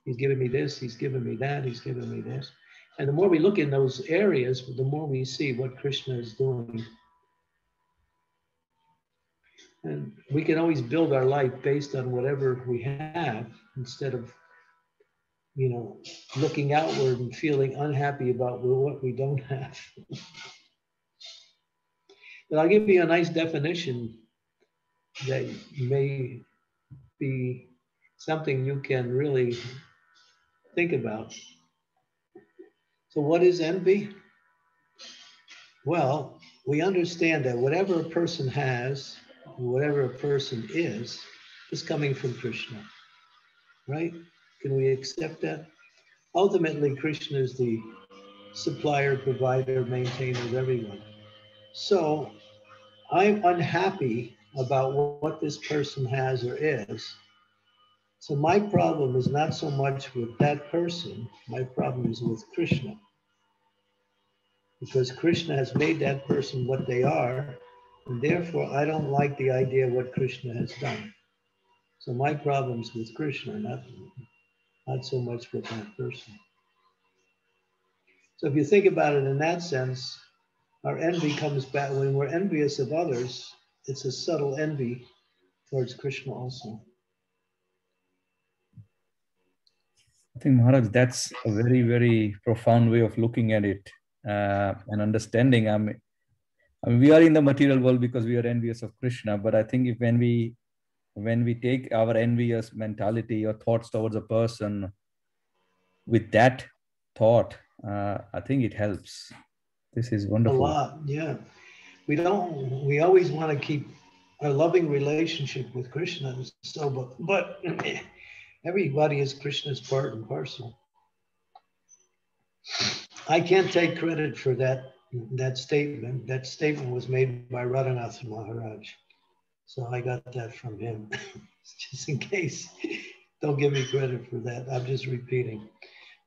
He's given me this, he's given me that, he's given me this. And the more we look in those areas, the more we see what Krishna is doing. And we can always build our life based on whatever we have instead of, you know, looking outward and feeling unhappy about what we don't have. but I'll give you a nice definition that may be something you can really think about. So, what is envy? Well, we understand that whatever a person has, whatever a person is, is coming from Krishna, right? Can we accept that? Ultimately, Krishna is the supplier, provider, maintainer of everyone. So, I'm unhappy about what this person has or is. So my problem is not so much with that person, my problem is with Krishna. Because Krishna has made that person what they are, and therefore I don't like the idea of what Krishna has done. So my problem's with Krishna, not, not so much with that person. So if you think about it in that sense, our envy comes back when we're envious of others, it's a subtle envy towards Krishna also. I think Maharaj, that's a very, very profound way of looking at it uh, and understanding. I mean, I mean, we are in the material world because we are envious of Krishna, but I think if when we when we take our envious mentality or thoughts towards a person with that thought, uh, I think it helps. This is wonderful. A lot, yeah. We don't. We always want to keep a loving relationship with Krishna. So, but but Everybody is Krishna's part and parcel. I can't take credit for that, that statement. That statement was made by Radhanath Maharaj. So I got that from him, just in case. Don't give me credit for that. I'm just repeating.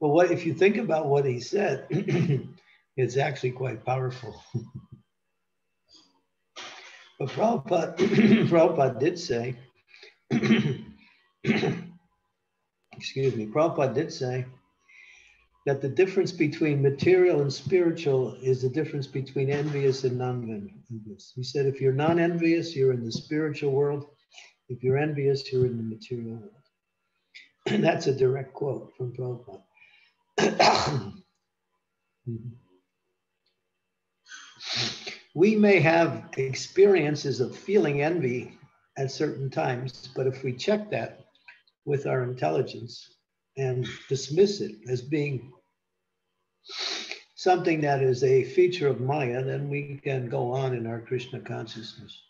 But what if you think about what he said, it's actually quite powerful. but Prabhupada, Prabhupada did say, excuse me, Prabhupada did say that the difference between material and spiritual is the difference between envious and non-envious. He said, if you're non-envious, you're in the spiritual world. If you're envious, you're in the material world. And that's a direct quote from Prabhupada. we may have experiences of feeling envy at certain times, but if we check that, with our intelligence and dismiss it as being something that is a feature of Maya, then we can go on in our Krishna consciousness.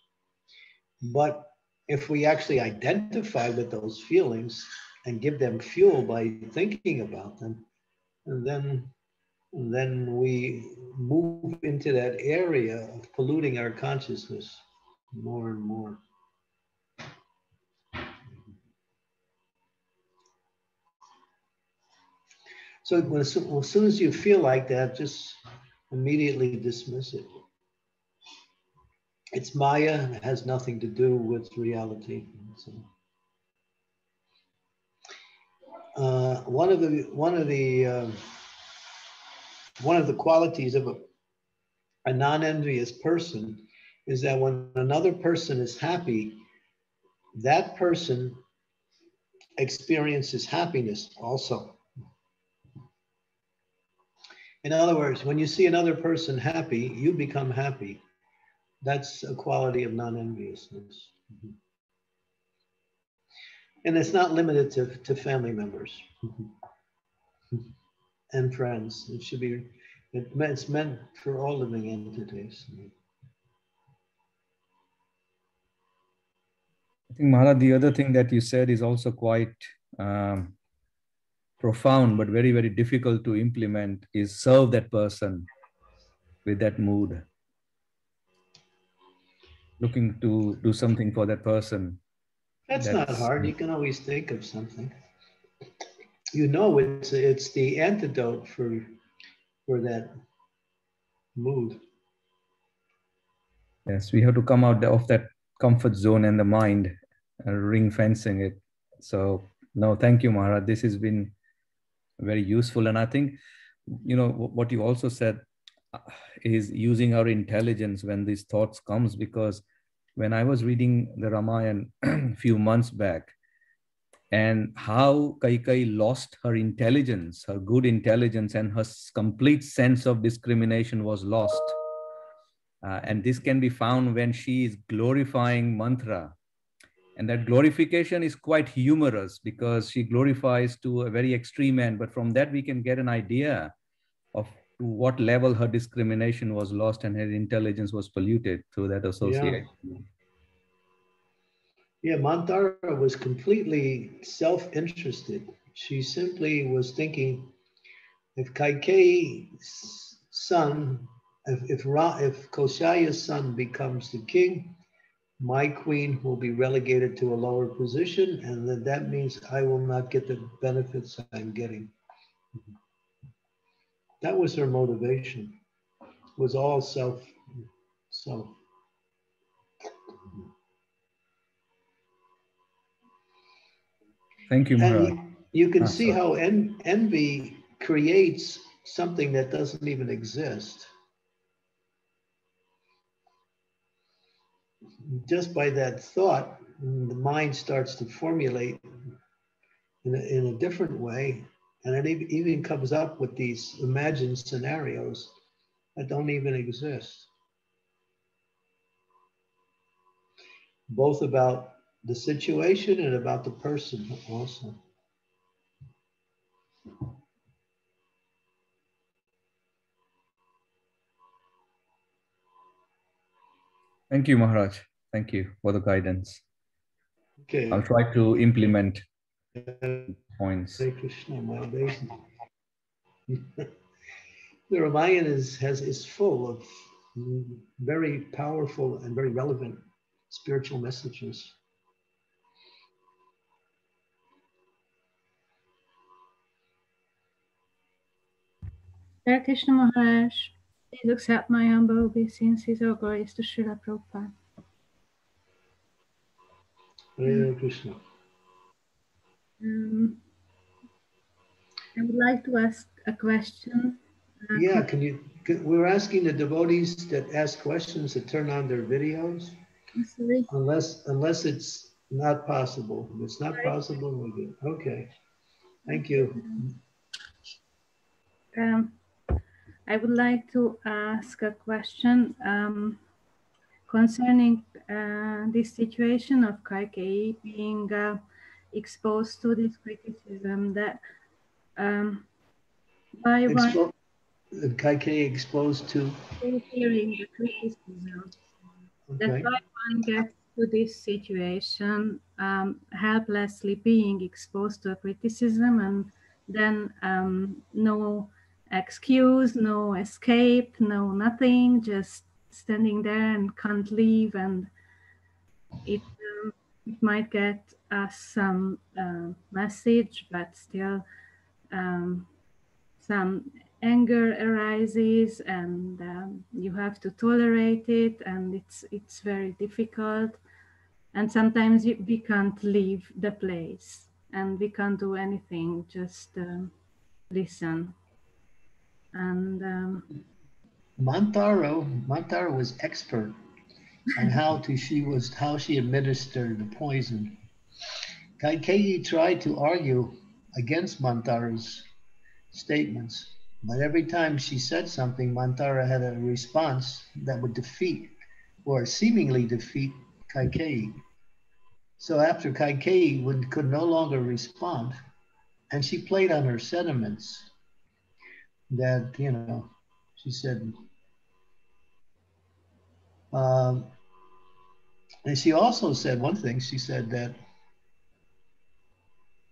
But if we actually identify with those feelings and give them fuel by thinking about them, and then then we move into that area of polluting our consciousness more and more. So as soon as you feel like that, just immediately dismiss it. It's Maya, it has nothing to do with reality. So, uh, one of the one of the uh, one of the qualities of a, a non-envious person is that when another person is happy, that person experiences happiness also. In other words, when you see another person happy, you become happy. That's a quality of non enviousness. Mm-hmm. And it's not limited to, to family members mm-hmm. and friends. It should be, it, it's meant for all living entities. I think, Maharaj, the other thing that you said is also quite um, profound but very very difficult to implement is serve that person with that mood, looking to do something for that person. That's, That's not hard. You can always think of something. You know, it's it's the antidote for for that mood. Yes, we have to come out of that comfort zone and the mind, uh, ring fencing it. So no, thank you, Mara. This has been very useful, and I think you know what you also said uh, is using our intelligence when these thoughts comes because when i was reading the ramayana a few months back and how Kaikeyi lost her intelligence, her good intelligence, and her complete sense of discrimination was lost. Uh, and this can be found when she is glorifying Manthara. And that glorification is quite humorous because she glorifies to a very extreme end. But from that, we can get an idea of to what level her discrimination was lost and her intelligence was polluted through that association. Yeah. Yeah, Manthara was completely self-interested. She simply was thinking, if Kaikeyi's son, if if, Ra, if Kaushalya's son becomes the king, my queen will be relegated to a lower position, and then that means I will not get the benefits I'm getting. That was her motivation. It was all self, self. Thank you, Mara. You can ah, see sorry. how en envy creates something that doesn't even exist. Just by that thought, the mind starts to formulate in a, in a different way and it even comes up with these imagined scenarios that don't even exist. Both about the situation and about the person also. Thank you, Maharaj. Thank you for the guidance. Okay. I'll try to implement points. Hare Krishna, my the Ramayana is, has, is full of very powerful and very relevant spiritual messages. Hare Krishna Maharaj, please accept my humble obeisances, O glories to Srila Prabhupada. Hare Krishna. Um, I would like to ask a question. Uh, yeah, can you? Can, we're asking the devotees that ask questions to turn on their videos. Sorry. Unless unless it's not possible. If it's not possible, we'll do. Okay. Thank you. Um, I would like to ask a question um, concerning uh, this situation of Kaikeyi being uh, exposed to this criticism that um, why Expo- Kaikeyi exposed to hearing the criticism. Okay. That's why one gets to this situation, um, helplessly being exposed to a criticism and then um, no excuse, no escape, no nothing, just standing there and can't leave. And it, um, it might get us some uh, message, but still um, some anger arises and um, you have to tolerate it and it's it's very difficult and sometimes we can't leave the place and we can't do anything just uh, listen and Manthara Manthara was expert on how to she was how she administered the poison Kaikeyi tried to argue against Manthara's statements, but every time she said something, Manthara had a response that would defeat or seemingly defeat Kaikeyi. So after Kaikeyi would, could no longer respond, and she played on her sentiments that, you know, she said, um, and she also said one thing, she said that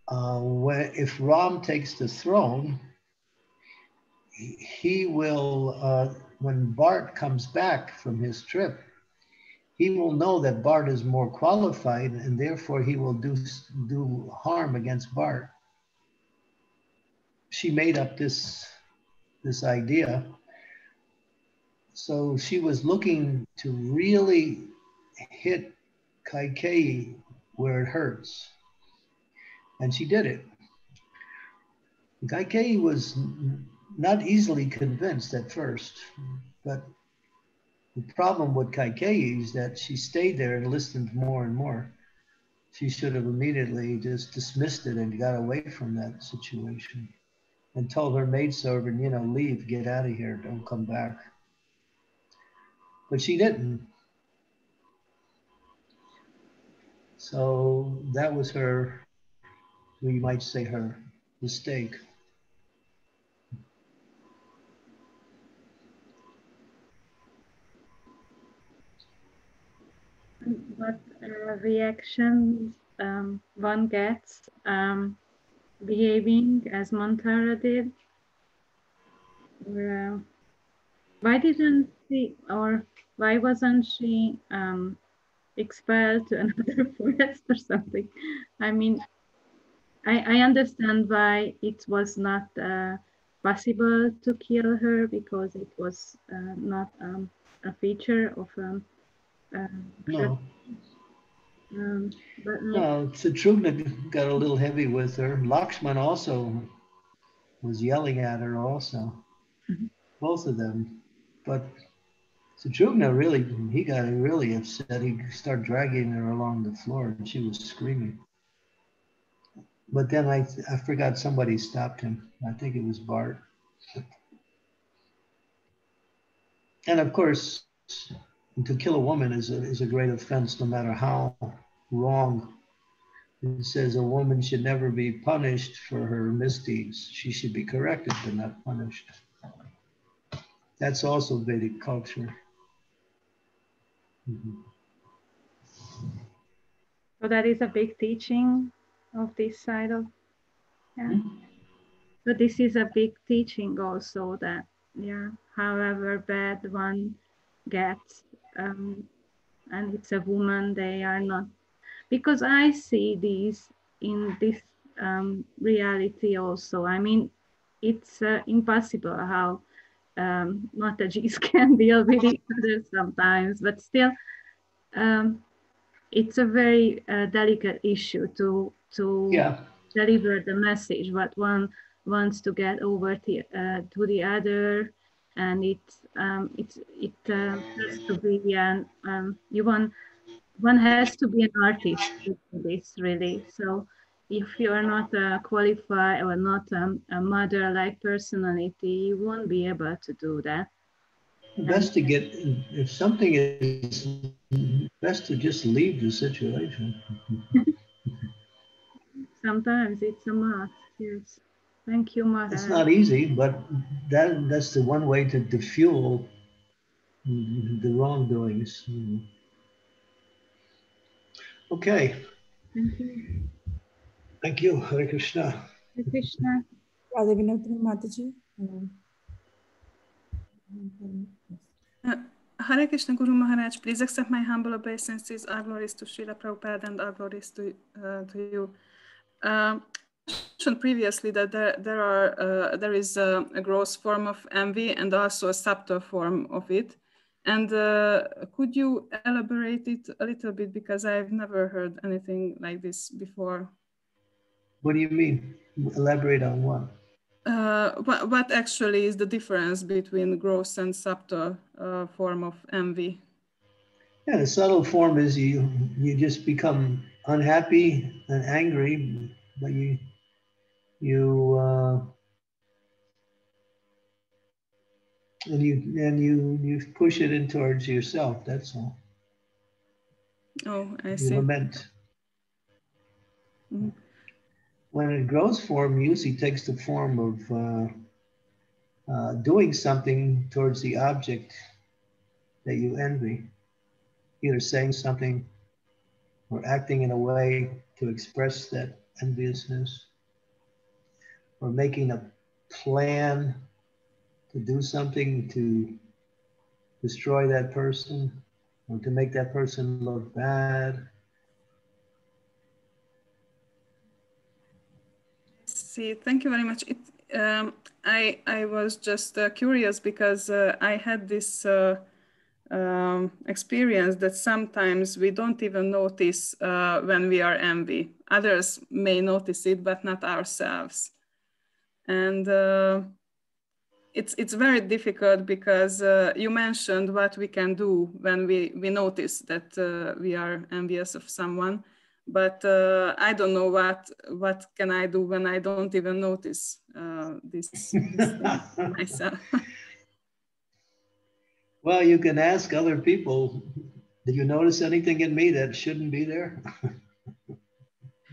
uh, where if Ram takes the throne, he will uh, when Bharat comes back from his trip, he will know that Bharat is more qualified and therefore he will do, do harm against Bharat. She made up this, this idea. So she was looking to really hit Kaikeyi where it hurts. And she did it. Kaikeyi was not easily convinced at first, but the problem with Kaikeyi is that she stayed there and listened more and more. She should have immediately just dismissed it and got away from that situation and told her maidservant, you know, leave, get out of here, don't come back. But she didn't. So that was her, we might say her mistake. what uh, reactions um, one gets um, behaving as Manthara did? Uh, why didn't she, or why wasn't she um, expelled to another forest or something? I mean, I, I understand why it was not uh, possible to kill her because it was uh, not um, a feature of um, um, no. Um, but no, Shatrughna got a little heavy with her. Lakshman also was yelling at her also. Mhm. Both of them. But Shatrughna really, he got really upset. He started dragging her along the floor and she was screaming. But then I, I forgot somebody stopped him. I think it was Bharat. And of course, to kill a woman is a, is a great offense, no matter how wrong. It says a woman should never be punished for her misdeeds. She should be corrected, but not punished. That's also Vedic culture. So that is a big teaching of this side of, yeah. So this is a big teaching also that, yeah, however bad one gets, um, and it's a woman, they are not, because I see these in this um, reality also. I mean, it's uh, impossible how um, Matajis can deal with each other sometimes, but still, um, it's a very uh, delicate issue to to Yeah, deliver the message what one wants to get over to, uh, to the other. And it um, it it uh, has to be an um, you want one has to be an artist to do this really. So if you are not uh, qualified or not um, a mother like personality you won't be able to do that. Best to get, if something is, best to just leave the situation. sometimes it's a must yes. Thank you mother It's not easy, but that, that's the one way to defuel the wrongdoings. Okay, thank you thank you, Hare Krishna. Hare krishna Radha Vinodini Mataji. Um, Hare Krishna Guru Maharaj, please accept my humble obeisances. Our glories to Srila Prabhupada and our glories to, uh, to you. Um, mentioned previously that there, there are uh, there is a, a gross form of envy and also a subtle form of it. And uh, could you elaborate it a little bit because I've never heard anything like this before. What do you mean? Elaborate on what? Uh, what, what actually is the difference between gross and subtle uh, form of envy? Yeah, the subtle form is you you just become unhappy and angry, but you you uh, and you and you you push it in towards yourself. That's all. Oh, I You see. lament. Mhm. When it grows form, usually takes the form of uh, uh, doing something towards the object that you envy, either saying something or acting in a way to express that enviousness, or making a plan to do something to destroy that person or to make that person look bad. See, thank you very much. It, um, I I was just uh, curious because uh, I had this uh, um, experience that sometimes we don't even notice uh, when we are envy. Others may notice it, but not ourselves. And uh, it's it's very difficult because uh, you mentioned what we can do when we we notice that we are envious of someone but uh, i don't know what what can i do when i don't even notice uh, this, this myself. Well you can ask other people did you notice anything in me that shouldn't be there?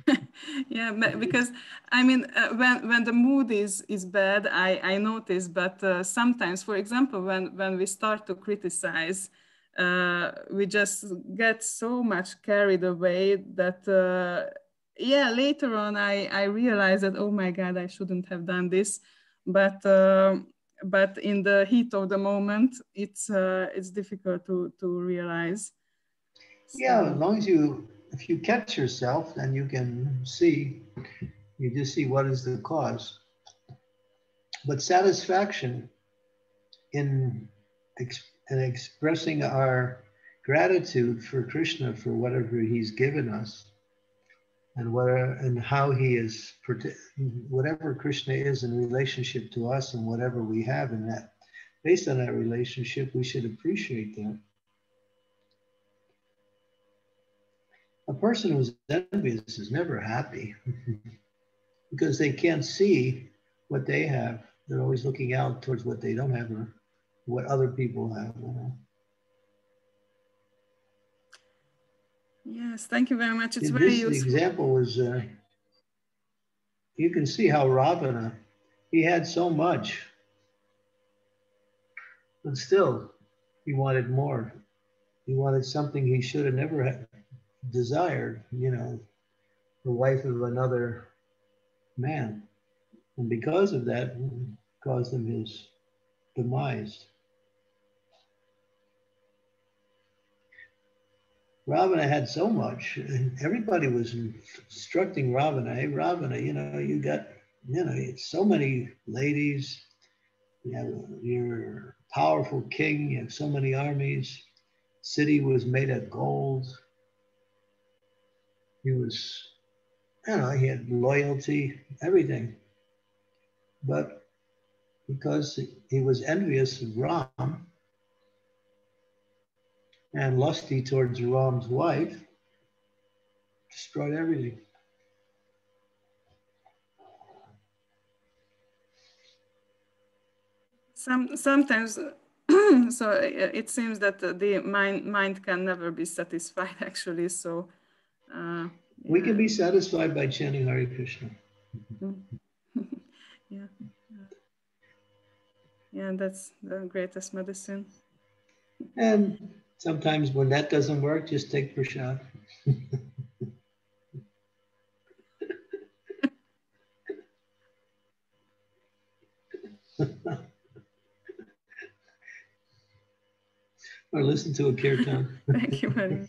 Yeah because i mean uh, when when the mood is is bad i i notice but uh, sometimes for example when when we start to criticize uh, we just get so much carried away that uh, yeah later on i i realized that oh my god i shouldn't have done this but uh, but in the heat of the moment it's uh, it's difficult to to realize so, yeah as long as you if you catch yourself, then you can see, you just see what is the cause. But satisfaction in, in expressing our gratitude for Krishna for whatever he's given us and whatever and how he is whatever Krishna is in relationship to us and whatever we have in that based on that relationship we should appreciate that a person who's envious is never happy because they can't see what they have. They're always looking out towards what they don't have or what other people have. You know? Yes, thank you very much. It's very useful. The example was uh, you can see how Ravana, he had so much, but still he wanted more. He wanted something he should have never had, desired, you know, the wife of another man. And because of that, caused him his demise. Ravana had so much, and everybody was instructing Ravana, hey, Ravana, you know, you got, you know, so many ladies, you have, you're a powerful king, you have so many armies, city was made of gold, he was, you know, he had loyalty, everything. But because he was envious of Ram and lusty towards Ram's wife, destroyed everything. Some, sometimes so it seems that the mind mind can never be satisfied actually so uh, we can be satisfied by chanting Hare Krishna. yeah. Yeah, that's the greatest medicine. And sometimes when that doesn't work, just take prasad. or listen to a kirtan. Thank you, Maria.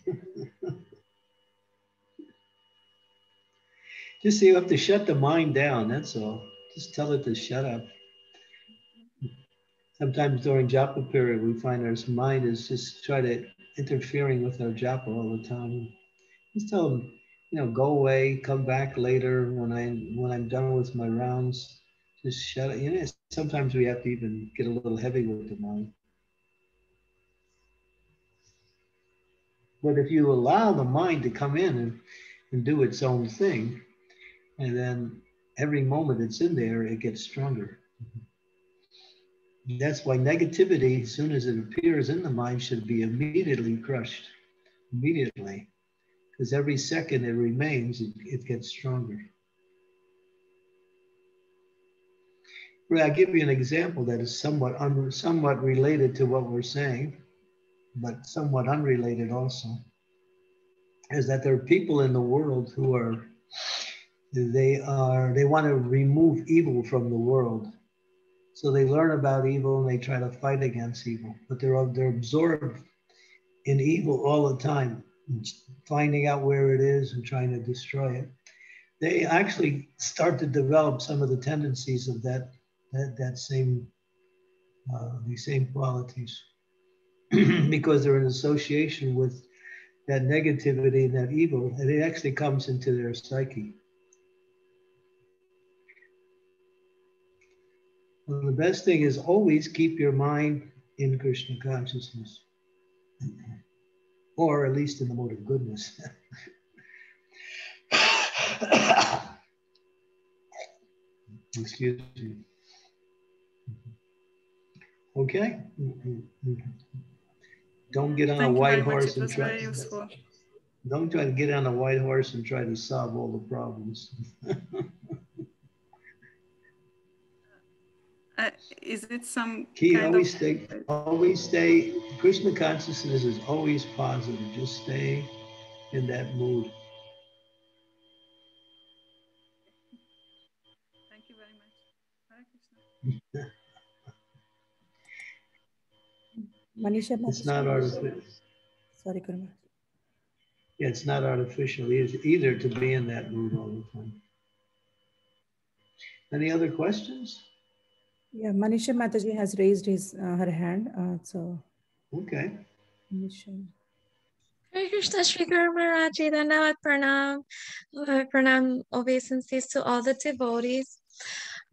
Just you have to shut the mind down. That's all. Just tell it to shut up. Sometimes during japa period, we find our mind is just try to interfering with our japa all the time. Just tell them, you know, go away, come back later when I when I'm done with my rounds. Just shut it. You know, sometimes we have to even get a little heavy with the mind. But if you allow the mind to come in and, and do its own thing, and then every moment it's in there, it gets stronger. That's why negativity, as soon as it appears in the mind, should be immediately crushed. Immediately. Because every second it remains, it, it gets stronger. Well, I'll give you an example that is somewhat un, somewhat related to what we're saying, but somewhat unrelated also. Is that there are people in the world who are they are they want to remove evil from the world So they learn about evil and they try to fight against evil, but they're, they're absorbed in evil all the time, finding out where it is and trying to destroy it. They actually start to develop some of the tendencies of that, that, that same, uh, these same qualities because they're in association with that negativity and that evil, and it actually comes into their psyche. Well, the best thing is always keep your mind in Krishna consciousness, or at least in the mode of goodness. Excuse me. Okay. Don't get on Thank a white horse and try. Don't try to get on a white horse and try to solve all the problems. Uh, is it some Key, kind always of stay, always stay. Krishna consciousness is always positive. Just stay in that mood. Thank you very much. Hare Krishna. Manisha, It's not artificial. Sorry, Guru Maharaj. Yeah, it's not artificial either, either to be in that mood all the time. Any other questions? Yeah, Manisha Mataji has raised his uh, her hand. Uh, so, Okay. Manisha. Hare Krishna Shri Guru Maharaj Ji, Dandavad Pranam, uh, Pranam obeisances to all the devotees.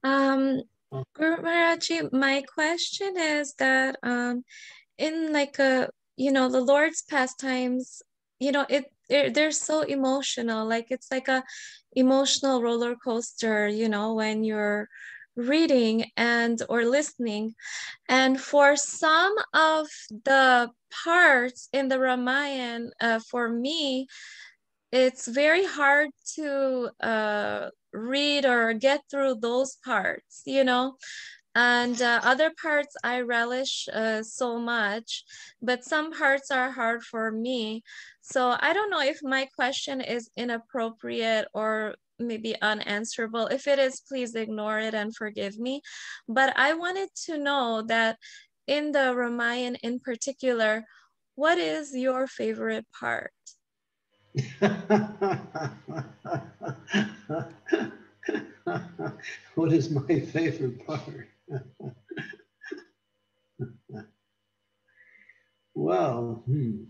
Um, Guru Maharaj my question is that um, in like a, you know, the Lord's pastimes, you know, it they're, they're so emotional, like it's like a emotional roller coaster, you know, when you're reading and or listening. And for some of the parts in the ramayana uh, for me it's very hard to uh, read or get through those parts you know? And uh, other parts i relish uh, so much but some parts are hard for me. So i don't know if my question is inappropriate or maybe unanswerable. If it is, please ignore it and forgive me. But I wanted to know that in the Ramayan in particular, what is your favorite part? what is my favorite part? well, hmm.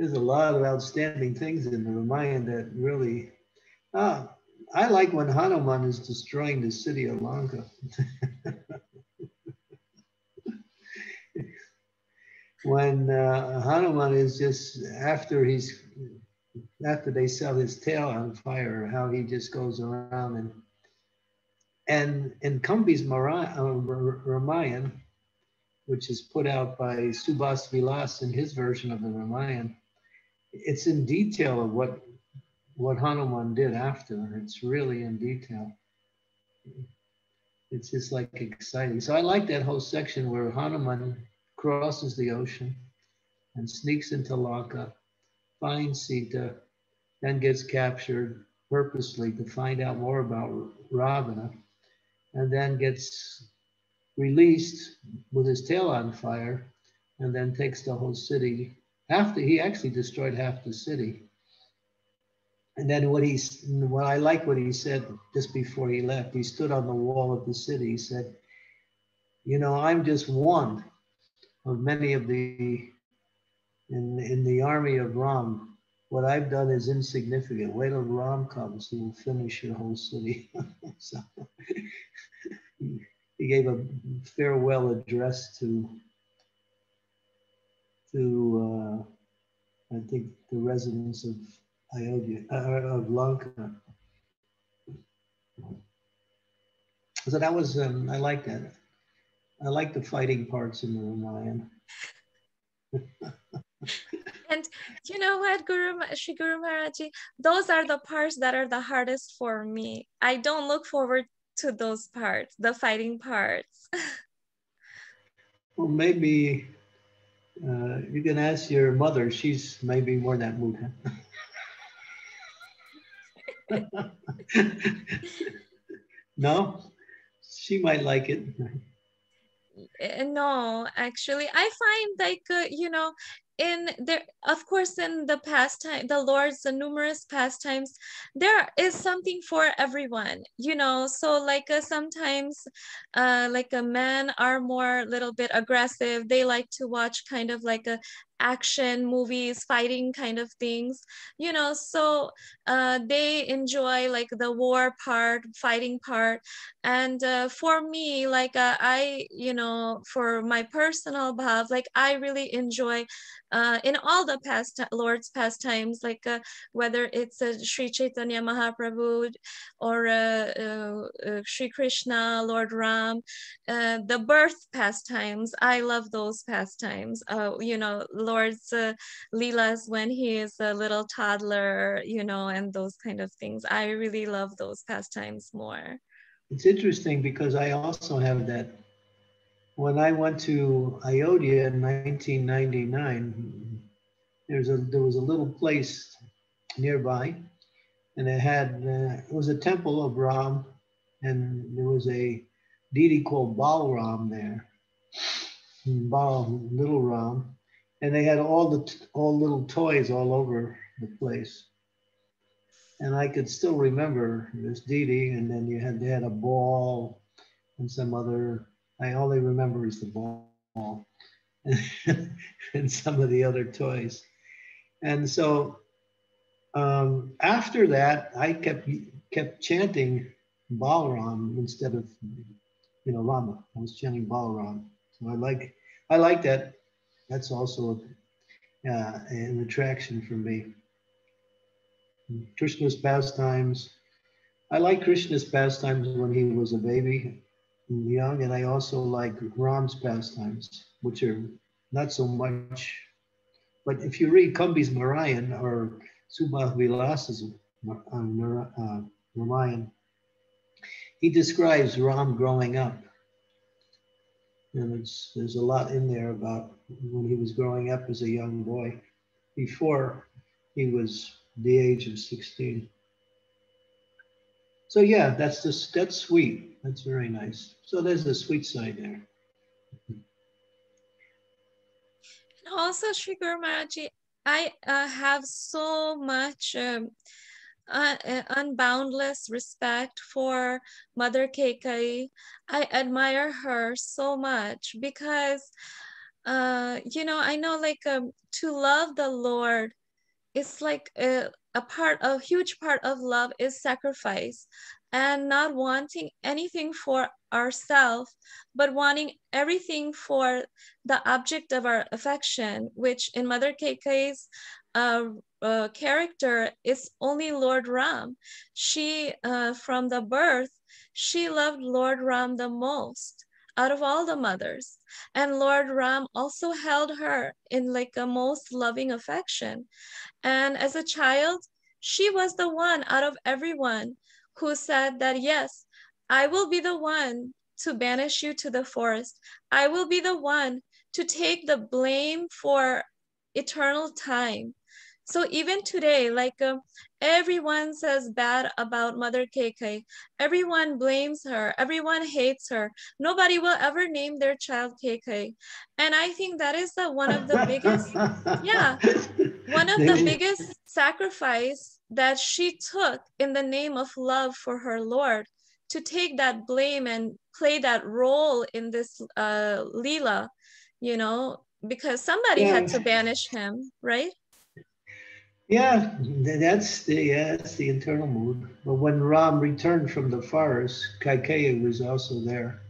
There's a lot of outstanding things in the Ramayana that really. Ah, I like when Hanuman is destroying the city of Lanka. when uh, Hanuman is just after he's after they set his tail on fire, how he just goes around and and in Kambi's Mara- uh, Ramayana, which is put out by Subhas Vilas in his version of the Ramayana, it's in detail of what what Hanuman did after. It's really in detail. It's just like exciting. So I like that whole section where Hanuman crosses the ocean and sneaks into Lanka, finds Sita, then gets captured purposely to find out more about Ravana, and then gets released with his tail on fire, and then takes the whole city. Half the, he actually destroyed half the city. And then what he's what I like what he said just before he left, he stood on the wall of the city. He said, You know, I'm just one of many of the in in the army of Ram. What I've done is insignificant. Wait till Ram comes, he will finish your whole city. so he gave a farewell address to to uh, I think the residents of Ayodhya uh, of Lanka. So that was um, I like that. I like the fighting parts in the Ramayana. and you know what, Guru Shri Guru Maharaji, those are the parts that are the hardest for me. I don't look forward to those parts, the fighting parts. well, maybe uh, you can ask your mother. She's maybe more in that mood. Huh? no? she might like it. Uh, no, actually, I find like uh, you know, in there of course in the pastime the lord's the numerous pastimes there is something for everyone you know? So like uh, sometimes uh like a men are more little bit aggressive. They like to watch kind of like a action movies fighting kind of things you know so uh, they enjoy like the war part fighting part. And uh, for me like uh, i you know for my personal bhav like i really enjoy uh, in all the past lord's pastimes like uh, whether it's uh, Sri Chaitanya Mahaprabhu or uh, uh, uh, Sri Krishna Lord Ram the birth pastimes I love those pastimes you know Lord's uh, Leelas when he is a little toddler, you know, and those kind of things. I really love those pastimes more. It's interesting because I also have that. When I went to Ayodhya in 1999, there's a there was a little place nearby, and it had uh, it was a temple of Ram, and there was a deity called Balram there, Bal, little Ram, and they had all the all little toys all over the place. And I could still remember this deity, and then you had they had a ball and some other. I only remember is the ball and some of the other toys. And so um, after that, I kept kept chanting Balaram instead of you know Rama. I was chanting Balaram. So I like I like that that's also uh, an attraction for me. Krishna's pastimes. I like Krishna's pastimes when he was a baby, young, and I also like Ram's pastimes, which are not so much. But if you read Kambi's Narayan or Subha Vilasa's uh, Ramayan, he describes Ram growing up and there's a lot in there about when he was growing up as a young boy before he was the age of 16. So yeah, that's just that's sweet. That's very nice. So there's the sweet side there. And also, Sri Guru Maharaji, I uh, have so much um, uh, unboundless respect for Mother Kaikeyi. I admire her so much because, uh, you know, I know like um, to love the Lord it's like a, a part, a huge part of love is sacrifice and not wanting anything for ourselves, but wanting everything for the object of our affection, which in Mother Kaikeyi's uh, uh, character is only Lord Ram. She, uh, from the birth, she loved Lord Ram the most out of all the mothers. And Lord Ram also held her in like a most loving affection. And as a child, she was the one out of everyone who said that, yes, I will be the one to banish you to the forest. I will be the one to take the blame for eternal time. So even today, like uh, everyone says bad about Mother Kaikeyi, everyone blames her, everyone hates her. Nobody will ever name their child Kaikeyi. And I think that is the one of the biggest, yeah, one of the biggest sacrifice that she took in the name of love for her Lord to take that blame and play that role in this uh, Leela, you know, because somebody yeah. had to banish him, right? Yeah, that's the yeah, that's the internal mood. But when Ram returned from the forest, Kaikeyi was also there,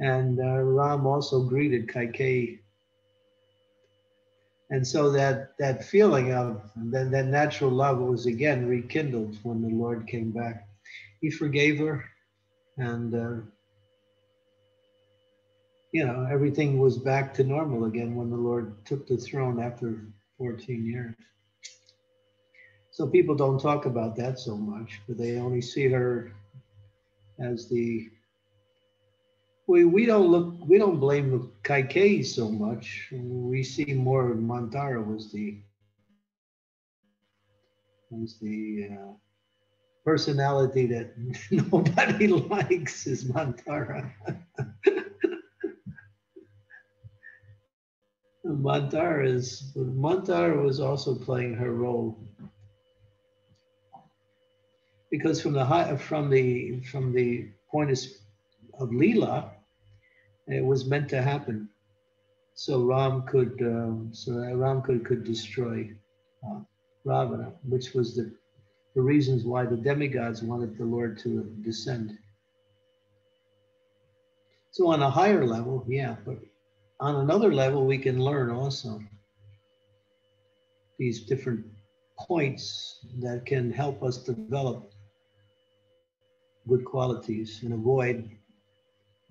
and uh, Ram also greeted Kaikeyi. And so that that feeling of that, that natural love was again rekindled when the Lord came back. He forgave her, and uh, you know everything was back to normal again when the Lord took the throne after 14 years. So people don't talk about that so much, but they only see her as the. We, we don't look we don't blame Kaikeyi so much. We see more Manthara was the was the uh, personality that nobody likes is Manthara. Manthara is Manthara was also playing her role because from the high, from the from the point of, Leela, it was meant to happen, so Ram could um, so that Ram could could destroy uh, Ravana, which was the the reasons why the demigods wanted the Lord to descend. So on a higher level, yeah, but on another level, we can learn also these different points that can help us develop good qualities and avoid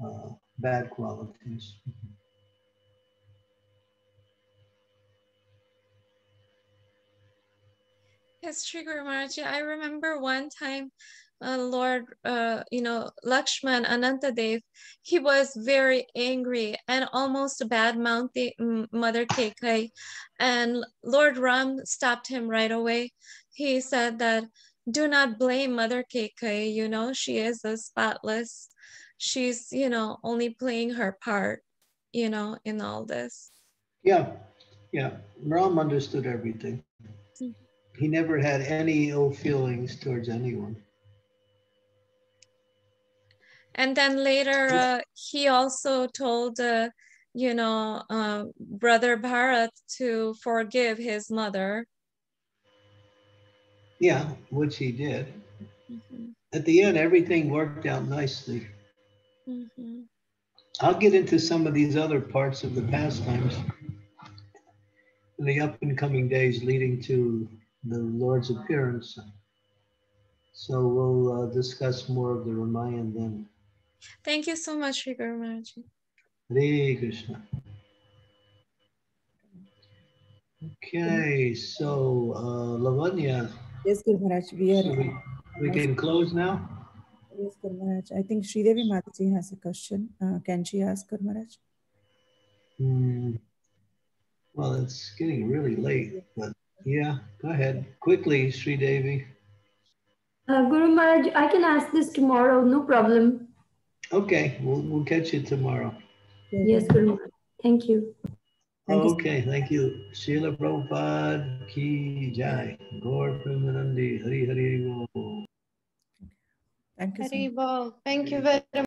uh, bad qualities. Yes, Sri Guru Maharaj. I remember one time, uh, Lord, uh, you know, Lakshman Anantadev, he was very angry and almost bad Mother Kaikeyi. And Lord Ram stopped him right away. He said that, do not blame Mother Kaikeyi. you know, she is a spotless. She's, you know, only playing her part, you know, in all this. Yeah, yeah. Ram understood everything. He never had any ill feelings towards anyone. And then later, uh, he also told, uh, you know, uh, brother Bharat to forgive his mother. Yeah, which he did. Mm-hmm. At the end, everything worked out nicely. Mm-hmm. I'll get into some of these other parts of the pastimes in the up and coming days leading to the Lord's appearance. So we'll uh, discuss more of the Ramayan then. Thank you so much, Sri Guru Maharaj. Hare Krishna. Okay, so uh, Lavanya. Yes, Guru Maharaj, we are. So we, we can close now. Yes, Guru Maharaj. I think Sridevi Mataji has a question. Uh, can she ask Guru Maharaj? Hmm. Well, it's getting really late, but yeah, go ahead. Quickly, Sri Devi. Uh, Guru Maharaj, I can ask this tomorrow, no problem. Okay, we'll, we'll catch you tomorrow. Yes, Guru Maharaj. Thank you. Thank okay, you. thank you. Srila Prabhupada ki jai. Gaur Premanandi. Hari Hari Thank you. Hari Thank you very much.